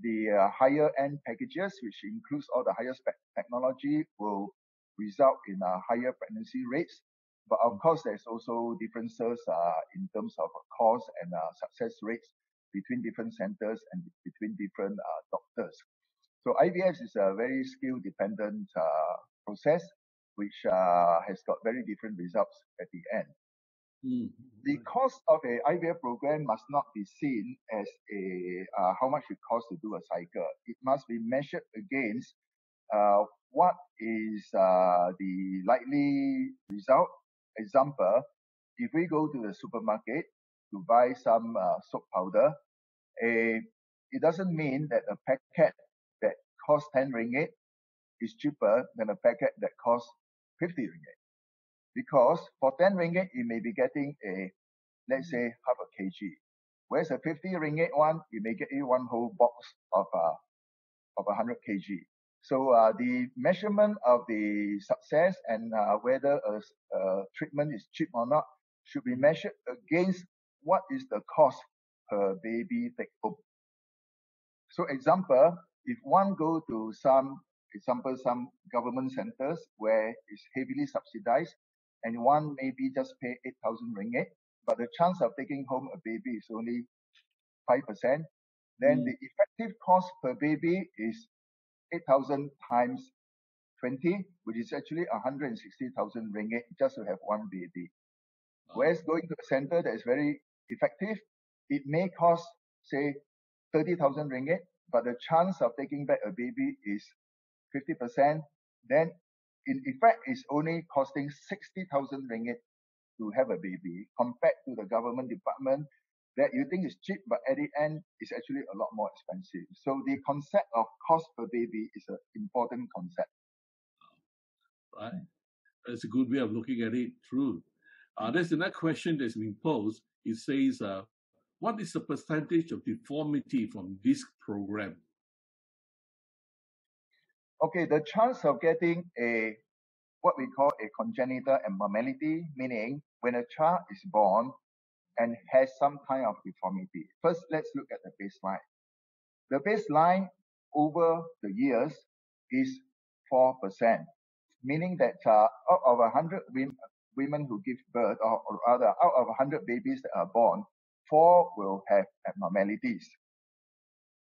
the uh, higher end packages, which includes all the higher spec technology, will result in higher pregnancy rates. But of course, there's also differences uh, in terms of cost and uh, success rates between different centers and between different doctors. So IVF is a very skill dependent process, which has got very different results at the end. Mm. The cost of a IVF program must not be seen as a uh, how much it costs to do a cycle. It must be measured against uh, what is uh, the likely result. Example, if we go to the supermarket to buy some uh, soap powder, a, it doesn't mean that a packet that costs 10 ringgit is cheaper than a packet that costs 50 ringgit because for 10 ringgit, you may be getting a, let's say, half a kg. Whereas a 50 ringgit one, you may get you one whole box of, uh, of 100 kg. So uh, the measurement of the success and uh, whether a, a treatment is cheap or not should be measured against what is the cost per baby take home. So example, if one go to some example, some government centers where it's heavily subsidized, and one maybe just pay 8,000 ringgit, but the chance of taking home a baby is only 5%, then mm. the effective cost per baby is 8,000 times 20, which is actually 160,000 ringgit just to have one baby. Whereas going to a center that is very effective, it may cost, say, 30,000 ringgit, but the chance of taking back a baby is 50%, then in effect it's only costing 60,000 ringgit to have a baby compared to the government department that you think is cheap, but at the end it's actually a lot more expensive. So the concept of cost per baby is an important concept. Right. That's a good way of looking at it. True. Uh, there's another question that's been posed. It says, uh, what is the percentage of deformity from this program? Okay, the chance of getting a what we call a congenital abnormality, meaning when a child is born and has some kind of deformity. First, let's look at the baseline. The baseline over the years is 4%, meaning that uh, out of 100 women, who give birth, or, or rather, out of 100 babies that are born, four will have abnormalities.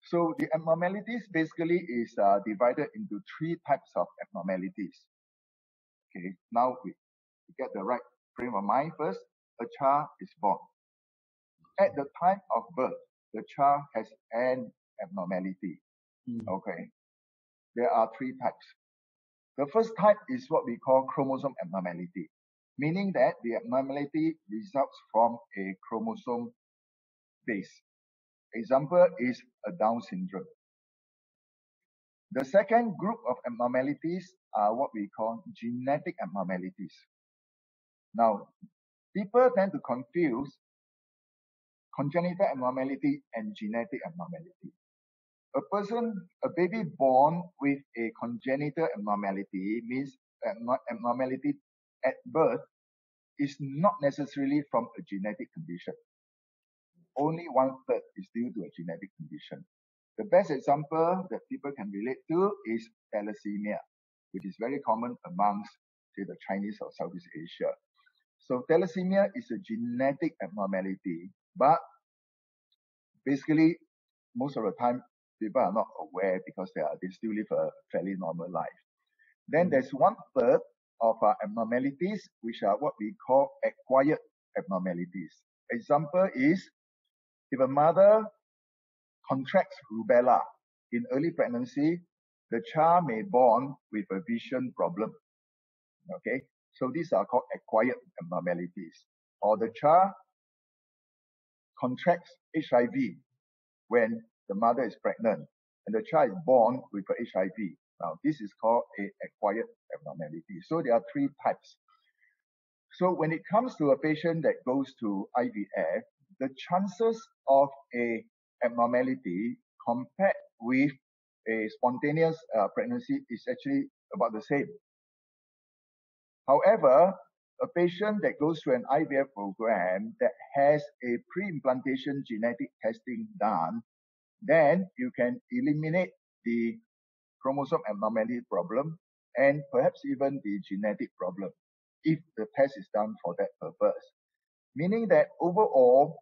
So the abnormalities basically is uh, divided into three types of abnormalities. Okay, now we get the right frame of mind first. A child is born. At the time of birth, the child has an abnormality. Mm. Okay, there are three types. The first type is what we call chromosome abnormality, meaning that the abnormality results from a chromosome base. Example is a Down syndrome. The second group of abnormalities are what we call genetic abnormalities. Now, people tend to confuse congenital abnormality and genetic abnormality. A person, a baby born with a congenital abnormality means abnormality at birth is not necessarily from a genetic condition. Only one third is due to a genetic condition. The best example that people can relate to is thalassemia, which is very common amongst say, the Chinese or Southeast Asia. So thalassemia is a genetic abnormality, but basically most of the time people are not aware because they are they still live a fairly normal life. Then there's one third of uh, abnormalities which are what we call acquired abnormalities. Example is if a mother contracts rubella in early pregnancy, the child may born with a vision problem. Okay, so these are called acquired abnormalities. Or the child contracts HIV when the mother is pregnant and the child is born with HIV. Now, this is called a acquired abnormality. So there are three types. So when it comes to a patient that goes to IVF, the chances of a abnormality compared with a spontaneous uh, pregnancy is actually about the same. However, a patient that goes to an IVF program that has a pre-implantation genetic testing done, then you can eliminate the chromosome abnormality problem and perhaps even the genetic problem if the test is done for that purpose. Meaning that overall,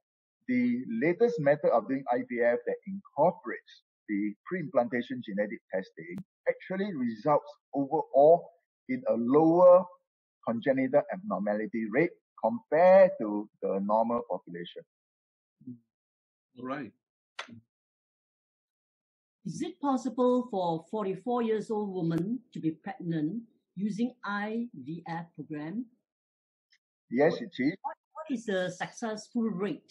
the latest method of doing IVF that incorporates the pre-implantation genetic testing actually results overall in a lower congenital abnormality rate compared to the normal population. All right. Is it possible for 44 years old woman to be pregnant using IVF program? Yes, it is. What, what is the successful rate?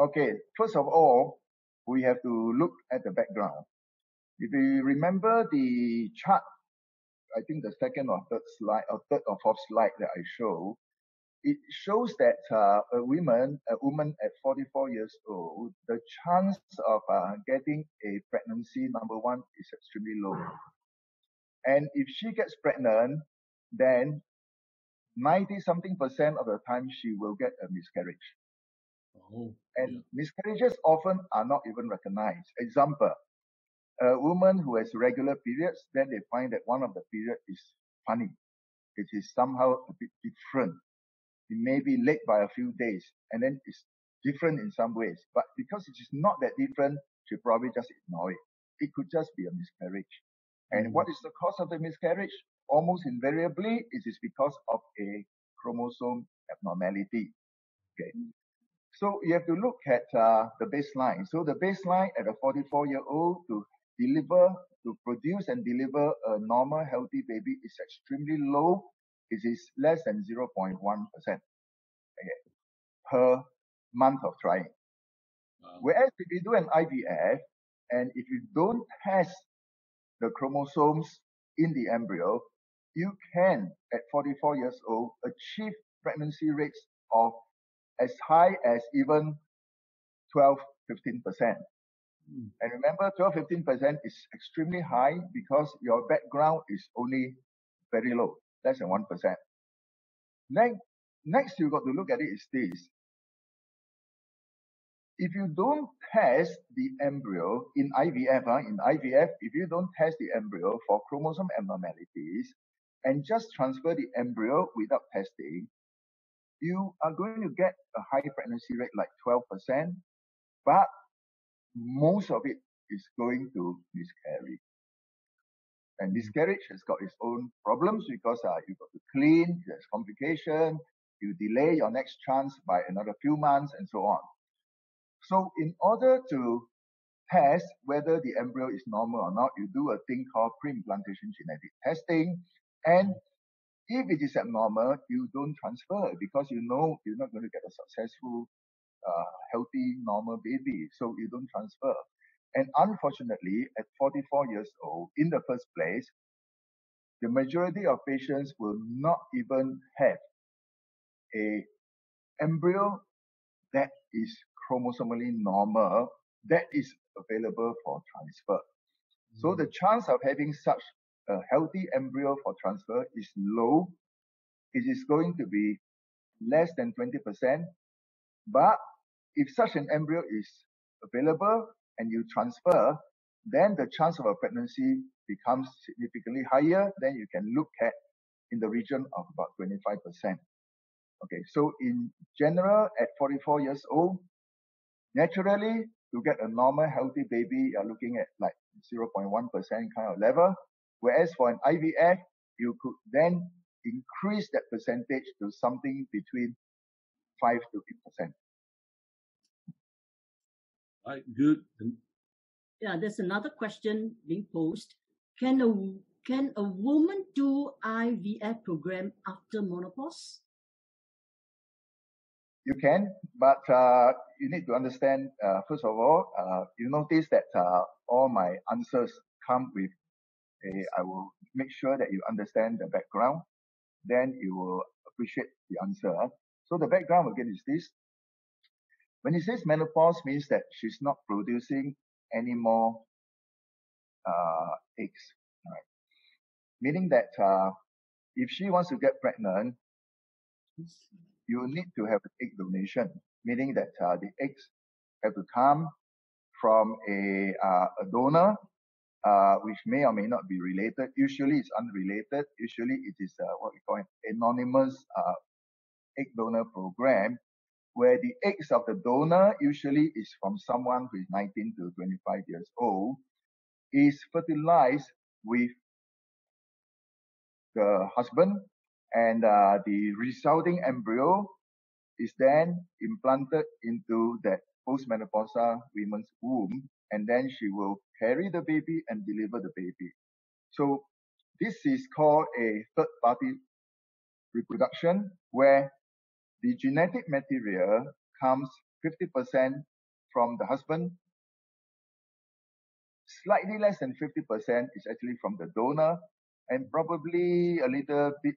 Okay, first of all, we have to look at the background. If you remember the chart, I think the second or third slide, or third or fourth slide that I show, it shows that uh, a woman, a woman at 44 years old, the chance of uh, getting a pregnancy, number one, is extremely low. And if she gets pregnant, then 90 something percent of the time she will get a miscarriage. Oh, and yeah. miscarriages often are not even recognized. Example, a woman who has regular periods, then they find that one of the period is funny. It is somehow a bit different. It may be late by a few days, and then it's different in some ways. But because it is not that different, she probably just ignore it. It could just be a miscarriage. And mm. what is the cause of the miscarriage? Almost invariably, it is because of a chromosome abnormality. Okay. Mm. So you have to look at uh, the baseline. So the baseline at a 44 year old to deliver, to produce and deliver a normal healthy baby is extremely low. It is less than 0.1% okay, per month of trying. Wow. Whereas if you do an IVF and if you don't test the chromosomes in the embryo, you can, at 44 years old, achieve pregnancy rates of as high as even 12, 15%. Mm. And remember, 12, 15% is extremely high because your background is only very low, less than 1%. Next, next you got to look at it is this. If you don't test the embryo in IVF, huh, in IVF, if you don't test the embryo for chromosome abnormalities and just transfer the embryo without testing, you are going to get a high pregnancy rate like 12%, but most of it is going to miscarry. And miscarriage has got its own problems because uh, you've got to clean, there's complication, you delay your next chance by another few months and so on. So in order to test whether the embryo is normal or not, you do a thing called pre-implantation genetic testing. And if it is abnormal, you don't transfer because you know you're not going to get a successful, uh, healthy, normal baby. So you don't transfer. And unfortunately, at 44 years old, in the first place, the majority of patients will not even have a embryo that is chromosomally normal that is available for transfer. So hmm. the chance of having such a healthy embryo for transfer is low. It is going to be less than 20%. But if such an embryo is available and you transfer, then the chance of a pregnancy becomes significantly higher. Then you can look at in the region of about 25%. Okay, so in general, at 44 years old, naturally, to get a normal healthy baby, you're looking at like 0.1% kind of level. Whereas for an IVF, you could then increase that percentage to something between 5 to 8%. Right, good. Yeah, there's another question being posed. Can a can a woman do IVF program after menopause? You can, but uh, you need to understand. Uh, first of all, uh, you notice that uh, all my answers come with I will make sure that you understand the background. Then you will appreciate the answer. So the background again is this. When it says menopause means that she's not producing any more uh, eggs, right? Meaning that uh, if she wants to get pregnant, you need to have an egg donation, meaning that uh, the eggs have to come from a, uh, a donor, uh, which may or may not be related. Usually it's unrelated. Usually it is uh, what we call an anonymous uh, egg donor program, where the eggs of the donor usually is from someone who is 19 to 25 years old, is fertilized with the husband and uh, the resulting embryo is then implanted into that postmenopausal woman's womb, and then she will carry the baby and deliver the baby. So this is called a third party reproduction where the genetic material comes 50% from the husband. Slightly less than 50% is actually from the donor and probably a little bit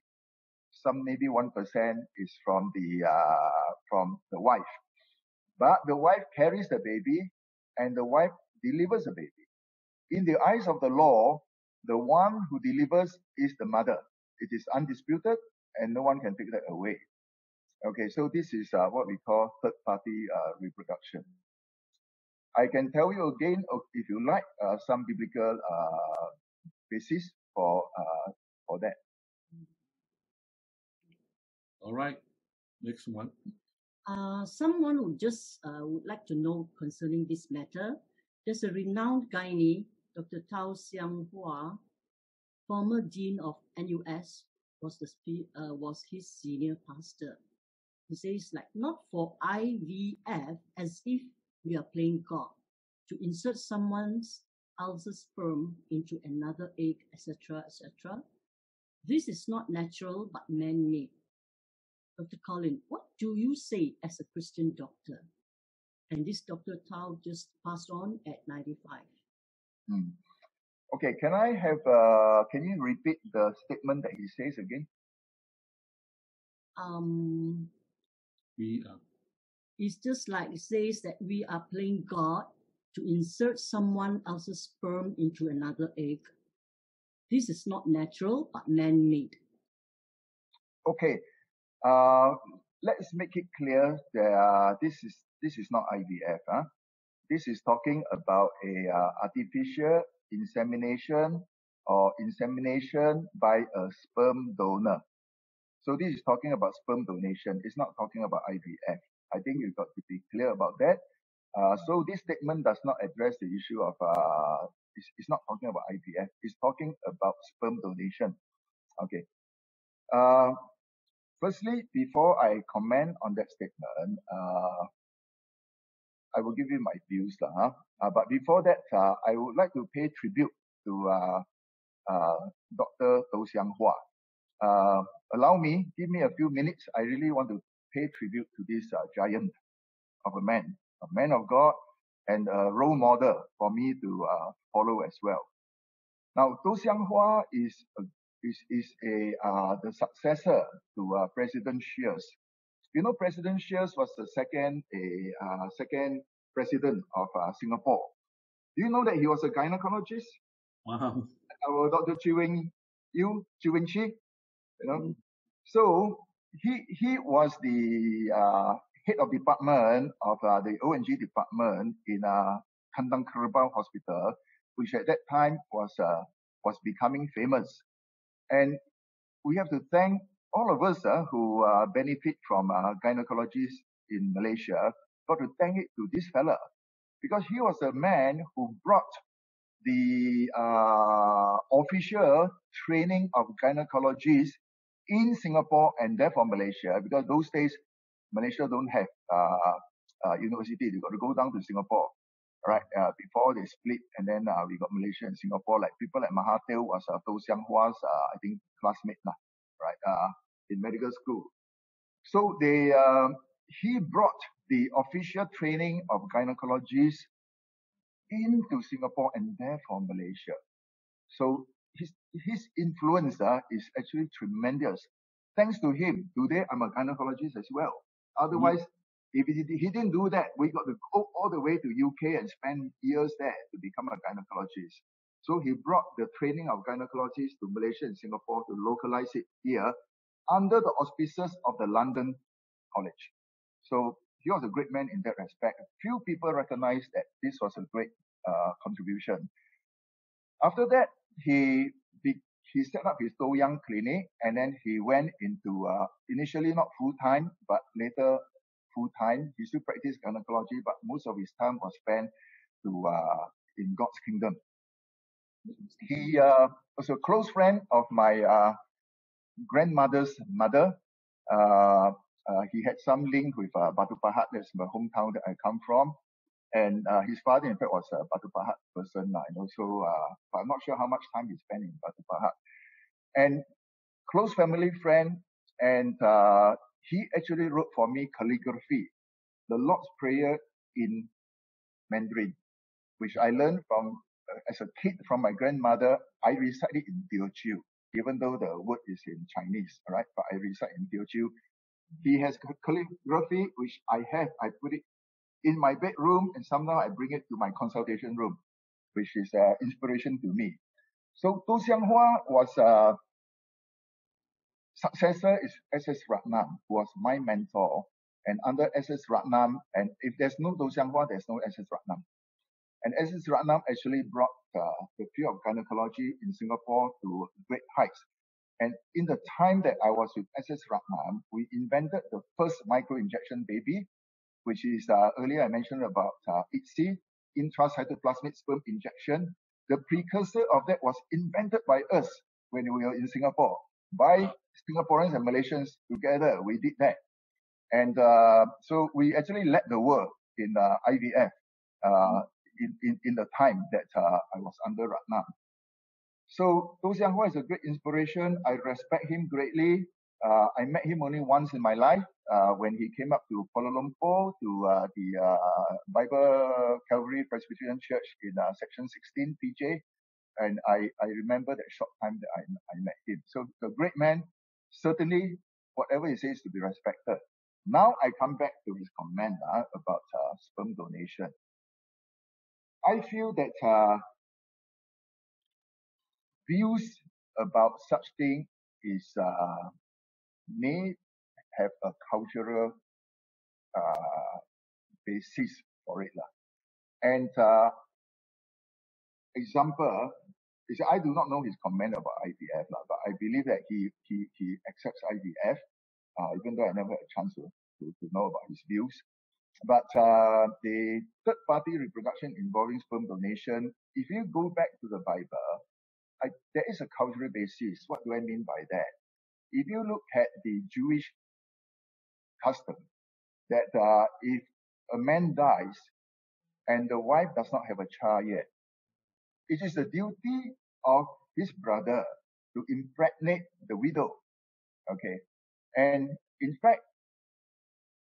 some maybe one percent is from the uh, from the wife, but the wife carries the baby, and the wife delivers the baby. In the eyes of the law, the one who delivers is the mother. It is undisputed, and no one can take that away. Okay, so this is uh, what we call third-party uh, reproduction. I can tell you again, if you like, uh, some biblical uh, basis for uh, for that. All right, next one. Uh, someone who just uh, would like to know concerning this matter. There's a renowned gynae, Dr. Tow Siang Hwa, former dean of NUS, was the uh, was his senior pastor. He says like not for IVF as if we are playing God to insert someone's else's sperm into another egg, etc., etc. This is not natural but man-made. Dr. Colin, what do you say as a Christian doctor? And this Dr. Tow just passed on at 95. Hmm. Okay, can I have, uh, can you repeat the statement that he says again? Um, We are. it's just like it says that we are playing God to insert someone else's sperm into another egg. This is not natural but man-made. Okay, uh, let's make it clear that uh, this is this is not IVF. Huh? This is talking about a uh, artificial insemination or insemination by a sperm donor. So this is talking about sperm donation. It's not talking about IVF. I think you've got to be clear about that. Uh, so this statement does not address the issue of, uh, it's, it's not talking about IVF. It's talking about sperm donation. Okay. Uh, firstly, before I comment on that statement, uh, I will give you my views. Uh, but before that, uh, I would like to pay tribute to uh, uh, Dr. Tow. Uh, allow me, give me a few minutes. I really want to pay tribute to this giant of a man, a man of God, and a role model for me to follow as well. Now, Tow Siang Hwa is a, is, is a uh, the successor to uh, President Sheares. You know, President Sheares was the second a uh, second president of uh, Singapore. Do you know that he was a gynecologist? Wow. Our Dr. Chiwing Yu, Chiwing Chi, you know. So he he was the uh, head of department of uh, the ONG department in uh, Kandang Kerbau Hospital, which at that time was uh, was becoming famous. And we have to thank all of us uh, who uh, benefit from uh, gynecologists in Malaysia, got to thank it to this fella. Because he was a man who brought the uh, official training of gynecologists in Singapore and therefore Malaysia. Because those days Malaysia don't have uh, uh, university. They got to go down to Singapore, right? Uh, before they split, and then uh, we got Malaysia and Singapore. Like people like Mahathir was uh, Tow Siang Hwa's, uh, I think, classmate lah, right? Uh, in medical school. So they, uh, he brought the official training of gynecologists into Singapore and therefore Malaysia. So his his influence uh, is actually tremendous. Thanks to him, today I'm a gynecologist as well. Otherwise, if he, he didn't do that, we got to go all the way to UK and spend years there to become a gynecologist. So he brought the training of gynecologists to Malaysia and Singapore to localize it here under the auspices of the London College. So he was a great man in that respect. Few people recognized that this was a great uh, contribution. After that, he he set up his Do Young clinic and then he went into uh, initially not full time but later full time. He still practiced gynecology, but most of his time was spent to uh, in God's kingdom. He uh, was a close friend of my uh, grandmother's mother. Uh, uh, he had some link with uh, Batu Pahat, that's my hometown that I come from. And uh, his father, in fact, was a Batu Pahat person. And also, but I'm not sure how much time he spent in Batu Pahat. And close family friend, and he actually wrote for me calligraphy, the Lord's Prayer in Mandarin, which I learned from uh, as a kid from my grandmother. I recited in Teochew, even though the word is in Chinese, all right? But I recite in Teochew. He has calligraphy, which I have. I put it in my bedroom, and somehow I bring it to my consultation room, which is uh, inspiration to me. So Tow Siang Hwa was uh, successor is SS Ratnam, who was my mentor. And under SS Ratnam, and if there's no Tow Siang Hwa, there's no SS Ratnam. And SS Ratnam actually brought uh, the field of gynecology in Singapore to great heights. And in the time that I was with SS Ratnam, we invented the first micro-injection baby, which is uh, earlier I mentioned about uh, ICSI, intracytoplasmic sperm injection. The precursor of that was invented by us when we were in Singapore by Singaporeans and Malaysians together. We did that. And uh, so we actually led the world in uh, IVF uh, in, in, in the time that uh, I was under Ratnam. So Tow Siang Hwa is a great inspiration. I respect him greatly. Uh, I met him only once in my life uh, when he came up to Kuala Lumpur to the Bible Calvary Presbyterian Church in Section 16 PJ. And I, I remember that short time that I, I met him. So the great man, certainly whatever he says to be respected. Now I come back to his comment uh, about uh, sperm donation. I feel that uh, views about such thing is uh, may have a cultural uh, basis for it. Lah. And uh, example is I do not know his comment about lah, but I believe that he he he accepts IVF, uh, even though I never had a chance to, to, to know about his views. But uh, the third party reproduction involving sperm donation, if you go back to the Bible, I, there is a cultural basis. What do I mean by that? If you look at the Jewish custom, that uh, if a man dies and the wife does not have a child yet, it is the duty of his brother to impregnate the widow. Okay. And in fact,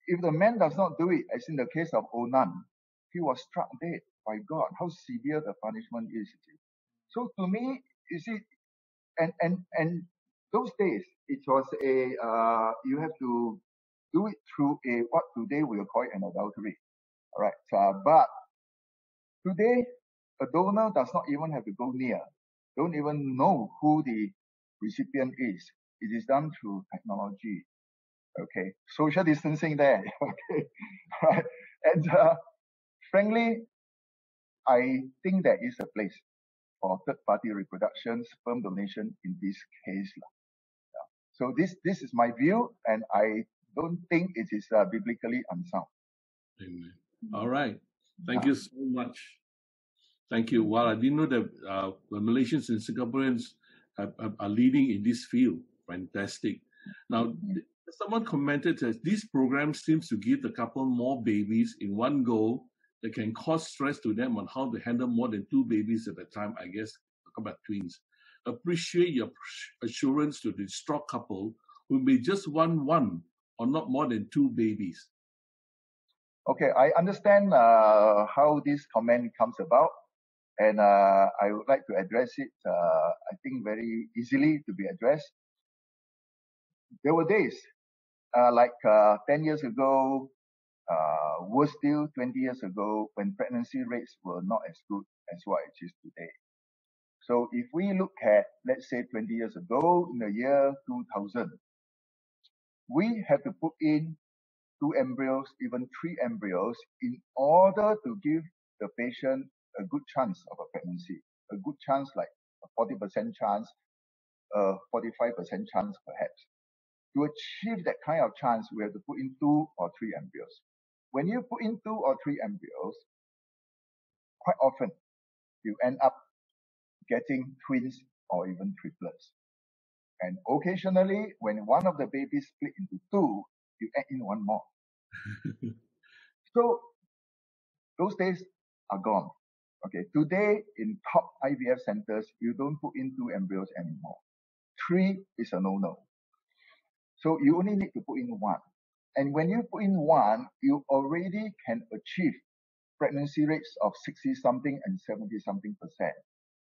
if the man does not do it, as in the case of Onan, he was struck dead by God. How severe the punishment is. So to me, you see, and and and those days it was a uh, you have to do it through a what today we will call an adultery. All right. Uh, but today a donor does not even have to go near, don't even know who the recipient is. It is done through technology. Okay, social distancing there. okay, right. And uh, frankly, I think there is a place for third-party reproduction, sperm donation in this case. Yeah. So this this is my view, and I don't think it is uh, biblically unsound. Amen. All right. Thank you so much. Thank you. Well, I didn't know that uh, the Malaysians and Singaporeans have, are leading in this field. Fantastic. Now, mm-hmm. someone commented that this program seems to give the couple more babies in one go that can cause stress to them on how to handle more than two babies at a time. I guess about twins. Appreciate your assurance to the distraught couple who may just want one or not more than two babies. Okay, I understand uh, how this comment comes about and uh, I would like to address it, uh, I think, very easily to be addressed. There were days, uh, like uh, 10 years ago, uh, worse still 20 years ago, when pregnancy rates were not as good as what it is today. So if we look at, let's say, 20 years ago, in the year 2000, we have to put in two embryos, even three embryos, in order to give the patient a good chance of a pregnancy, a good chance like a 40% chance, a 45% chance perhaps. To achieve that kind of chance, we have to put in two or three embryos. When you put in two or three embryos, quite often you end up getting twins or even triplets. And occasionally, when one of the babies split into two, you add in one more. so those days are gone. Okay, today in top IVF centers, you don't put in two embryos anymore. Three is a no-no. So you only need to put in one. And when you put in one, you already can achieve pregnancy rates of 60 something and 70 something percent.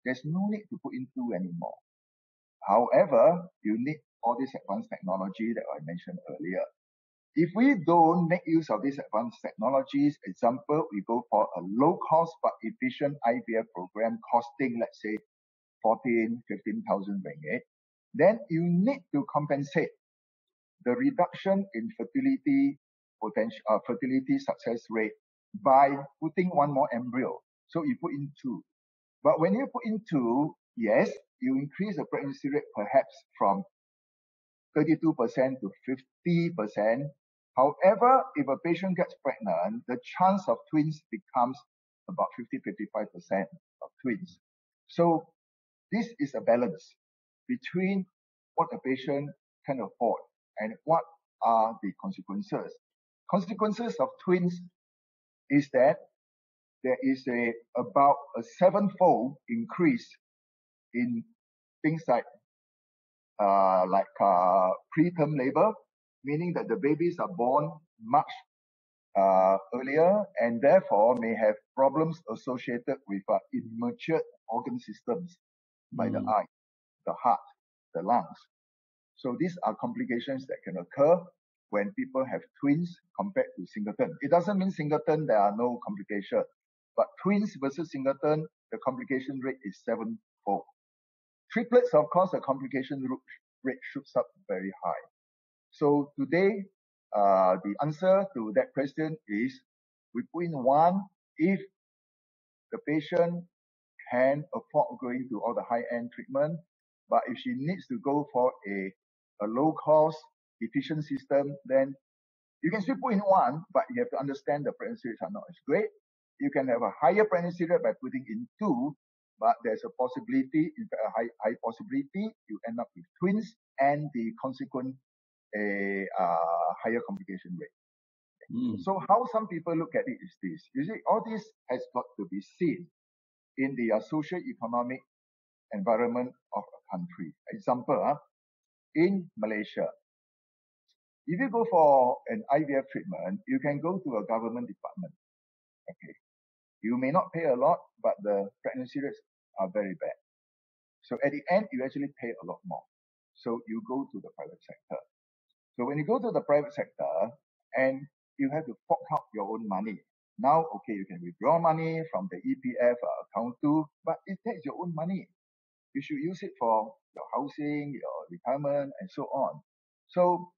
There's no need to put in two anymore. However, you need all this advanced technology that I mentioned earlier. If we don't make use of these advanced technologies, example, we go for a low cost but efficient IVF program costing, let's say, 14, 15,000 ringgit, then you need to compensate the reduction in fertility potential, uh, fertility success rate by putting one more embryo. So you put in two. But when you put in two, yes, you increase the pregnancy rate perhaps from 32% to 50%. However, if a patient gets pregnant, the chance of twins becomes about 50-55% of twins. So this is a balance between what a patient can afford and what are the consequences? Consequences of twins is that there is a about a sevenfold increase in things like uh, like uh, preterm labor, meaning that the babies are born much uh, earlier and therefore may have problems associated with uh, immature organ systems by the Mm. eye, the heart, the lungs. So these are complications that can occur when people have twins compared to singleton. It doesn't mean singleton there are no complications, but twins versus singleton, the complication rate is sevenfold. Triplets, of course, the complication rate shoots up very high. So today, uh, the answer to that question is we put in one if the patient can afford going to all the high-end treatment, but if she needs to go for a, a low-cost, efficient system, then you can still put in one, but you have to understand the pregnancy rates are not as great. You can have a higher pregnancy rate by putting in two, but there's a possibility, in fact, a high, high possibility, you end up with twins and the consequent a uh, higher complication rate. Mm. So how some people look at it is this. You see, all this has got to be seen in the uh, socio-economic environment of a country. Example, uh, in Malaysia, if you go for an IVF treatment, you can go to a government department. Okay. You may not pay a lot, but the pregnancy rates are very bad. So at the end, you actually pay a lot more. So you go to the private sector. So when you go to the private sector and you have to fork out your own money. Now, okay, you can withdraw money from the EPF account too, but it takes your own money. You should use it for your housing, your retirement, and so on. So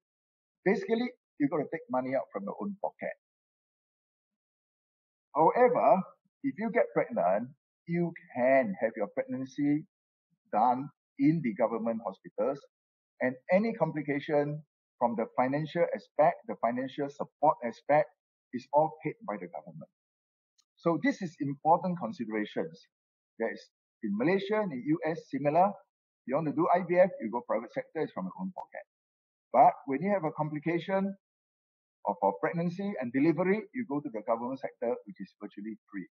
basically, you've got to take money out from your own pocket. However, if you get pregnant, you can have your pregnancy done in the government hospitals and any complication from the financial aspect, the financial support aspect is all paid by the government. So this is important considerations. There is in Malaysia, in the US, similar. You want to do IVF, you go private sector, it's from your own pocket. But when you have a complication of a pregnancy and delivery, you go to the government sector, which is virtually free.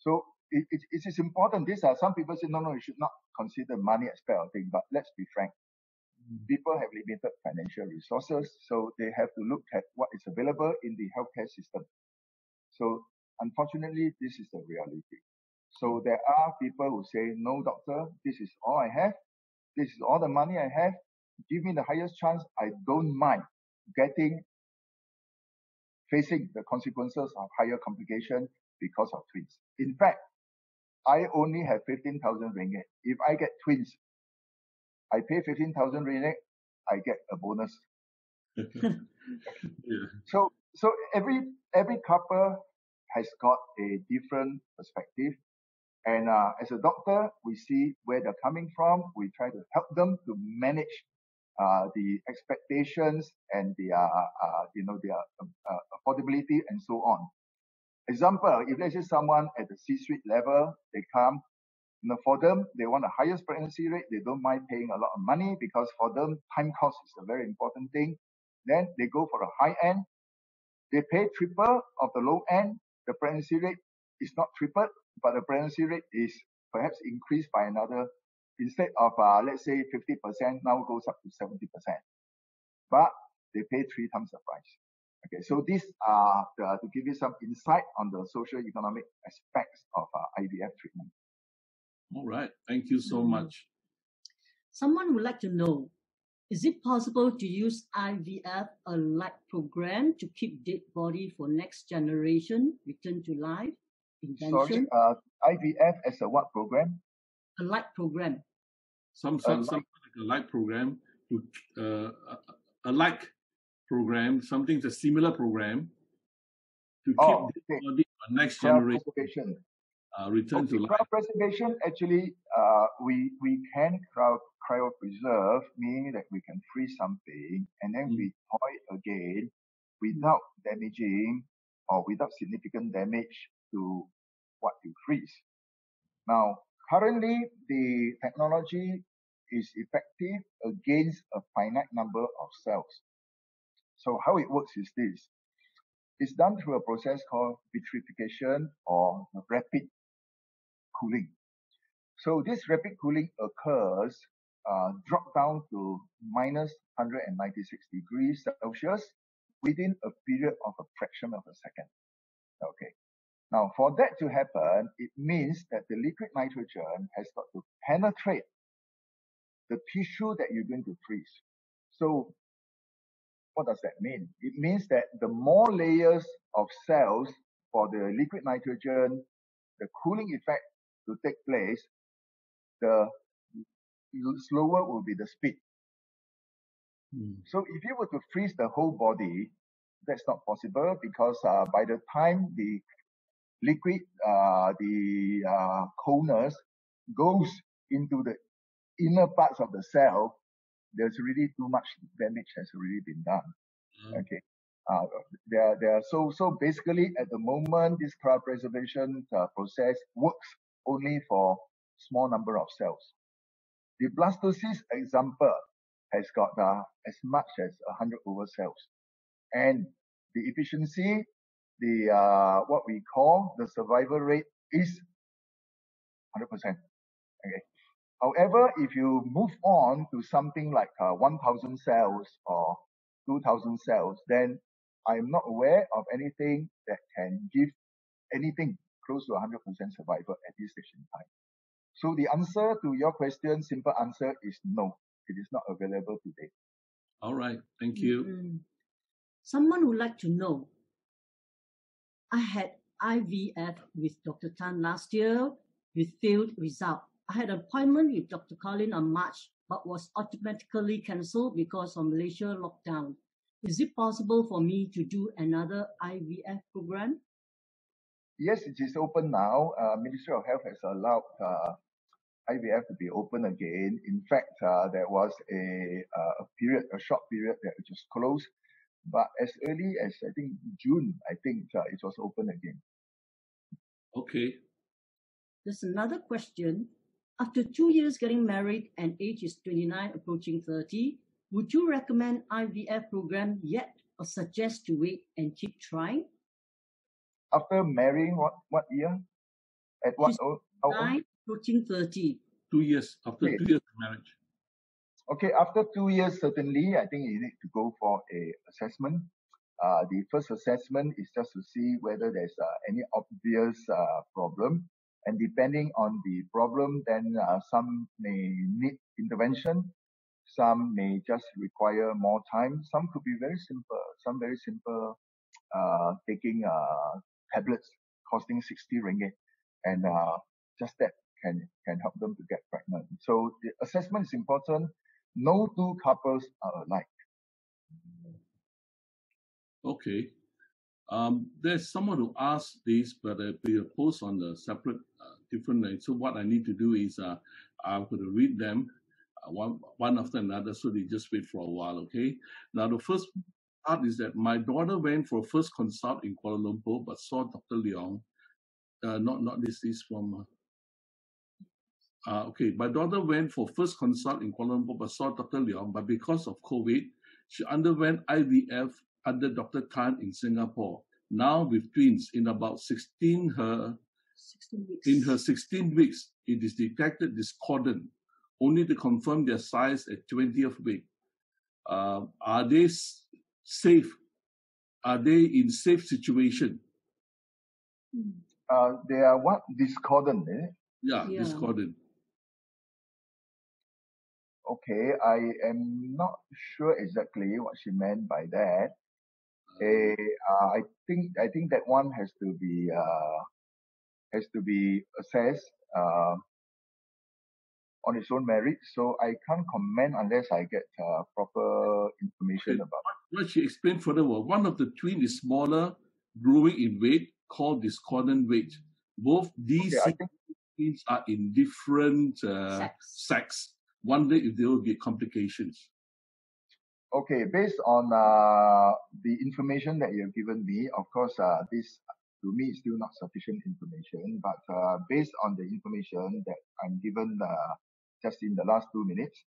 So it, it, it is important. These are some people say, no, no, you should not consider money aspect of thing. But let's be frank. People have limited financial resources, so they have to look at what is available in the healthcare system. So unfortunately, this is the reality. So there are people who say, no, doctor, this is all I have. This is all the money I have. Give me the highest chance. I don't mind getting, facing the consequences of higher complication because of twins. In fact, I only have 15,000 ringgit. If I get twins, I pay 15,000 ringgit, I get a bonus. yeah. So, so every, every couple has got a different perspective. And uh, as a doctor, we see where they're coming from. We try to help them to manage uh, the expectations and the, uh, uh, you know, their uh, affordability and so on. Example, if let's say someone at the C-suite level, they come, you know, for them, they want the highest pregnancy rate. They don't mind paying a lot of money because for them, time cost is a very important thing. Then they go for a high end. They pay triple of the low end. The pregnancy rate is not tripled, but the pregnancy rate is perhaps increased by another, instead of, uh, let's say 50%, now goes up to 70%. But they pay three times the price. Okay, so these are the, to give you some insight on the social economic aspects of uh, IVF treatment. All right. Thank you so much. Someone would like to know, is it possible to use IVF, a light program, to keep dead body for next generation return to life? Sorry, uh, IVF as a what program? a light program. Some some, some like a like program to uh, a, a like program, something a similar program to keep Oh, the okay. body for next generation uh, return Okay, to life. cryopreservation actually, uh, we we can cryo cryopreserve, meaning that we can freeze something and then Mm. we thaw it again without damaging or without significant damage to what you freeze. Now, currently the technology is effective against a finite number of cells. So how it works is this. It's done through a process called vitrification or rapid cooling. So this rapid cooling occurs, uh, drop down to minus 196 degrees Celsius within a period of a fraction of a second. Okay. Now, for that to happen, it means that the liquid nitrogen has got to penetrate the tissue that you're going to freeze. So what does that mean? It means that the more layers of cells for the liquid nitrogen, the cooling effect to take place, the slower will be the speed. Mm. So if you were to freeze the whole body, that's not possible because uh, by the time the liquid, uh, the uh, coldness goes into the inner parts of the cell, there's really too much damage has already been done. Mm. Okay. Uh, there, there. So, so basically, at the moment, this cryopreservation uh, process works only for small number of cells. The blastocyst example has got uh, as much as 100 over cells, and the efficiency, the uh, what we call the survival rate is 100%. Okay. However, if you move on to something like uh, 1,000 cells or 2,000 cells, then I'm not aware of anything that can give anything close to 100% survival at this stage in time. So the answer to your question, simple answer is no. It is not available today. All right. Thank you. Mm-hmm. Someone would like to know. I had IVF with Dr. Tan last year with failed result. I had an appointment with Dr. Colin on March, but was automatically cancelled because of Malaysia lockdown. Is it possible for me to do another IVF program? Yes, it is open now. Uh, Ministry of Health has allowed uh, IVF to be open again. In fact, uh, there was a, uh, a period, a short period that it was just closed. But as early as I think June, I think uh, it was open again. Okay. There's another question. After two years getting married and age is 29 approaching 30, would you recommend IVF program yet or suggest to wait and keep trying? After marrying, what, what year? At what She's old? Nine, approaching 30. Two years, after okay. two years of marriage. Okay, after two years, certainly, I think you need to go for a assessment. Uh, the first assessment is just to see whether there's uh, any obvious uh, problem and depending on the problem, then uh, some may need intervention. Some may just require more time. Some could be very simple. Some very simple, uh, taking uh, tablets costing 60 ringgit. And uh, just that can, can help them to get pregnant. So the assessment is important. No two couples are alike. Okay. Um, there's someone who asked this, but uh, we post on the separate, uh, different. So what I need to do is uh, I'm going to read them uh, one one after another. So they just wait for a while. Okay. Now the first part is that my daughter went for first consult in Kuala Lumpur, but saw Dr. Leong. Uh, not not this is from. Uh, uh, okay, my daughter went for first consult in Kuala Lumpur, but saw Dr. Leong. But because of COVID, she underwent IVF under Dr. Tan in Singapore. Now with twins in about 16 her 16 in her 16 weeks, it is detected discordant, only to confirm their size at 20th week. Uh, are they safe? Are they in safe situation? Uh, they are what discordant, eh? Yeah, yeah, discordant. Okay, I am not sure exactly what she meant by that. Eh, uh, I think I think that one has to be uh, has to be assessed uh, on its own merit. So I can't comment unless I get uh, proper information okay. about. What she explained further was one of the twin is smaller, growing in weight, called discordant weight. Both these okay, twins are in different uh, sex. sex. Wonder if there will be complications. Okay, based on uh, the information that you have given me, of course, uh, this to me is still not sufficient information, but uh, based on the information that I'm given uh, just in the last two minutes,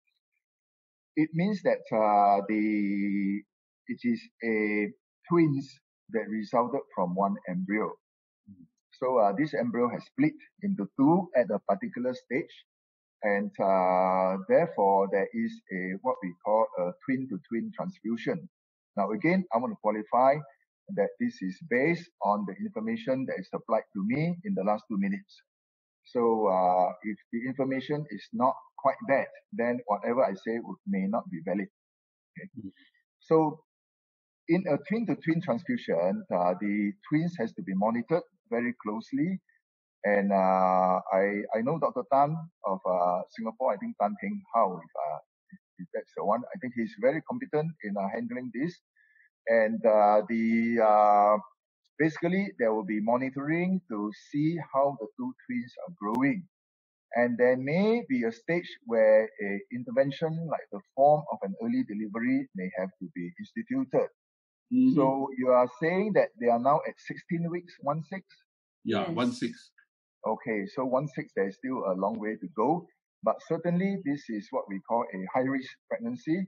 it means that uh, the it is a twins that resulted from one embryo. So uh, this embryo has split into two at a particular stage, and uh, therefore there is a what we call a twin-to-twin transfusion. Now again, I want to qualify that this is based on the information that is supplied to me in the last two minutes. So uh, if the information is not quite that, then whatever I say would, may not be valid. Okay. Mm. So in a twin-to-twin transfusion, uh, the twins has to be monitored very closely. And uh, I I know Dr. Tan of uh, Singapore. I think Tan Heng Hao, if, uh, if that's the one. I think he's very competent in uh, handling this. And uh, the basically there will be monitoring to see how the two twins are growing. And there may be a stage where a intervention like the form of an early delivery may have to be instituted. Mm-hmm. So you are saying that they are now at 16 weeks, one six? Yeah, yes. one six. Okay, so one six, there's still a long way to go. But certainly this is what we call a high risk pregnancy.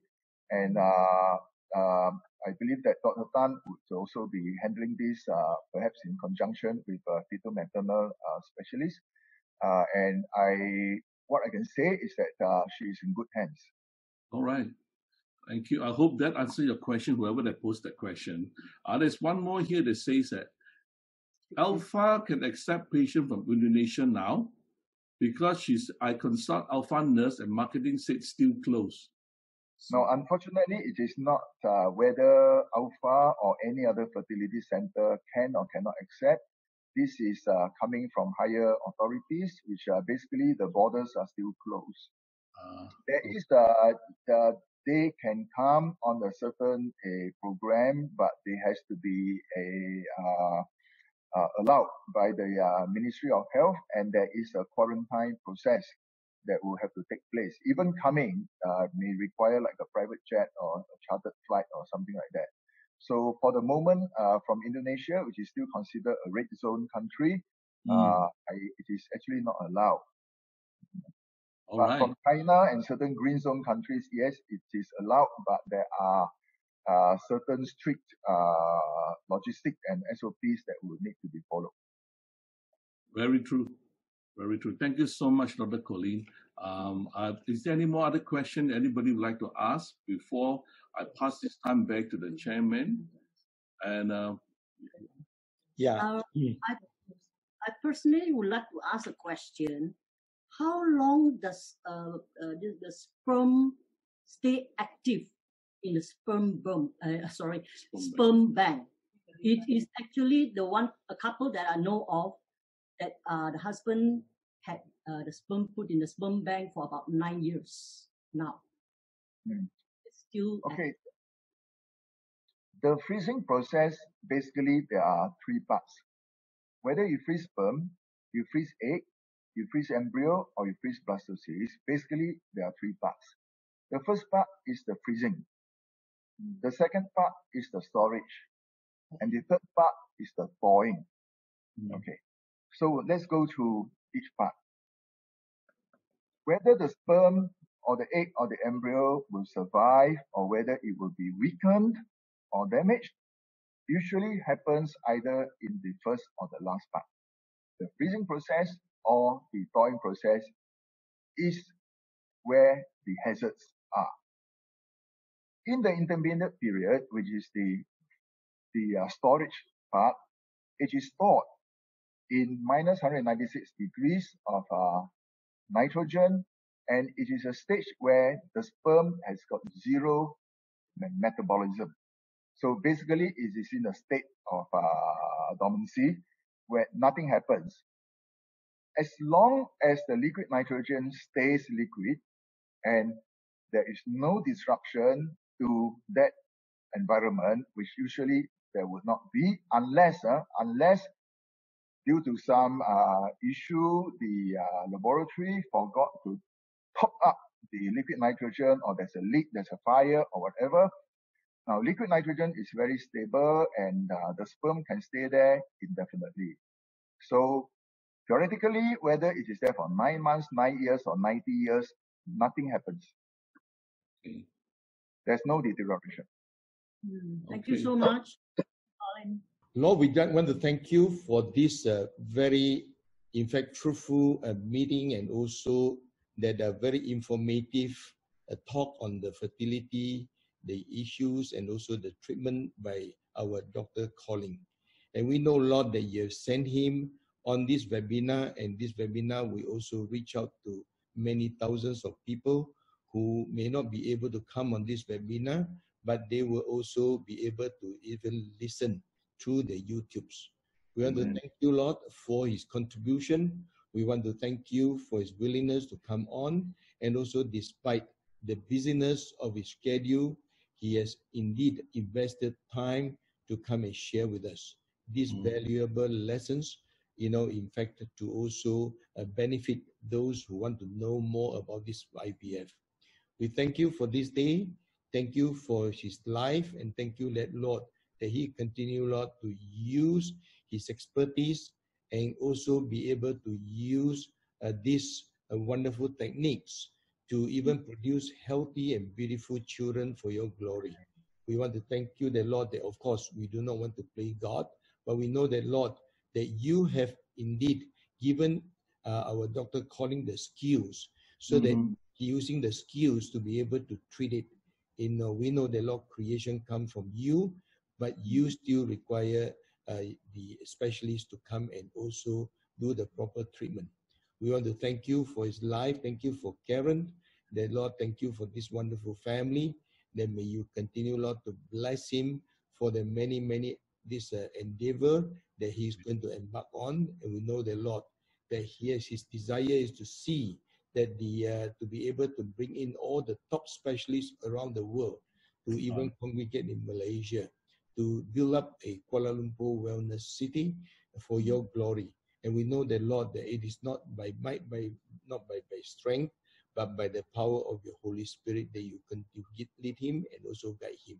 And uh, uh, I believe that Dr. Tan would also be handling this uh, perhaps in conjunction with a fetal maternal uh, specialist. Uh, and I, what I can say is that uh, she is in good hands. All right. Thank you. I hope that answers your question, whoever that posed that question. Uh, there's one more here that says that Alpha can accept patient from Indonesia now because she's I consult Alpha nurse and marketing said still closed. No, unfortunately, it is not uh, whether Alpha or any other fertility center can or cannot accept. This is uh, coming from higher authorities, which are basically the borders are still closed. Uh, there is the, the they can come on a certain a program, but they has to be a uh, uh, allowed by the uh, Ministry of Health, and there is a quarantine process that will have to take place. Even coming uh, may require like a private jet or a chartered flight or something like that. So for the moment, uh, from Indonesia, which is still considered a red zone country, mm. I, it is actually not allowed. All but right. from China and certain green zone countries, yes, it is allowed, but there are uh, certain strict uh, logistic and SOPs that will need to be followed. Very true. Very true. Thank you so much, Dr. Colin. Um, uh, is there any more other question anybody would like to ask before I pass this time back to the chairman? And uh, yeah, uh, I, I personally would like to ask a question how long does uh, uh, the, the, sperm stay active in the sperm bank? Uh, sorry, sperm, sperm bank. It is actually the one a couple that I know of that uh, the husband had uh, the sperm put in the sperm bank for about nine years now. Mm. It's still okay. Active. The freezing process basically there are three parts. Whether you freeze sperm, you freeze egg, you freeze embryo or you freeze blastocyst, basically there are three parts. The first part is the freezing. The second part is the storage. And the third part is the thawing. Mm. Okay. So let's go through each part. Whether the sperm or the egg or the embryo will survive or whether it will be weakened or damaged usually happens either in the first or the last part. The freezing process or the thawing process is where the hazards are. In the intermediate period, which is the, the uh, storage part, it is stored in minus 196 degrees of uh, nitrogen and it is a stage where the sperm has got zero metabolism. So basically it is in a state of uh, dormancy where nothing happens as long as the liquid nitrogen stays liquid and there is no disruption to that environment, which usually there would not be unless, uh, unless due to some uh, issue, the uh, laboratory forgot to top up the liquid nitrogen or there's a leak, there's a fire or whatever. Now, liquid nitrogen is very stable and uh, the sperm can stay there indefinitely. So Theoretically, whether it is there for nine months, nine years, or 90 years, nothing happens. Okay. There's no deterioration. Mm, Thank you so much, Colin. Lord, we just want to thank you for this uh, very, in fact, fruitful uh, meeting and also that uh, very informative uh, talk on the fertility, the issues, and also the treatment by our Dr. Colin. And we know, Lord, that you have sent him on this webinar, and this webinar we also reach out to many thousands of people who may not be able to come on this webinar, but they will also be able to even listen through the YouTubes. We want Amen. to thank you, Lord, for his contribution. We want to thank you for his willingness to come on, and also despite the busyness of his schedule, he has indeed invested time to come and share with us these Mm. valuable lessons. You know, in fact, to also uh, benefit those who want to know more about this IVF. We thank you for this day. Thank you for his life, and thank you, that Lord, that he continue, Lord, to use his expertise and also be able to use uh, these uh, wonderful techniques to even produce healthy and beautiful children for your glory. We want to thank you, the Lord, that of course we do not want to play God, but we know that, Lord, that you have indeed given uh, our Dr. Colin the skills so that Mhm. he using the skills to be able to treat it. You know, we know that Lord creation come from you, but you still require uh, the specialist to come and also do the proper treatment. We want to thank you for his life. Thank you for Karen. the Lord, thank you for this wonderful family. That may you continue, Lord, to bless him for the many, many this uh, endeavor that he is going to embark on. And we know the Lord, that he has his desire is to see that the uh, to be able to bring in all the top specialists around the world to even congregate in Malaysia to build up a Kuala Lumpur wellness city for your glory. And we know the Lord that it is not by might by not by, by strength, but by the power of your Holy Spirit that you can you get- lead him and also guide him.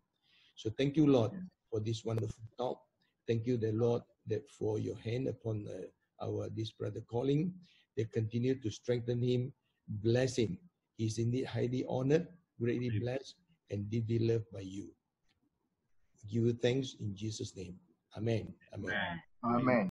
So thank you, Lord, for this wonderful talk. Thank you, the Lord, that for your hand upon uh, our this brother Colin, they continue to strengthen him, bless him. He's indeed highly honored, greatly blessed, and deeply loved by you. Give you thanks in Jesus' name. Amen. Amen. Amen.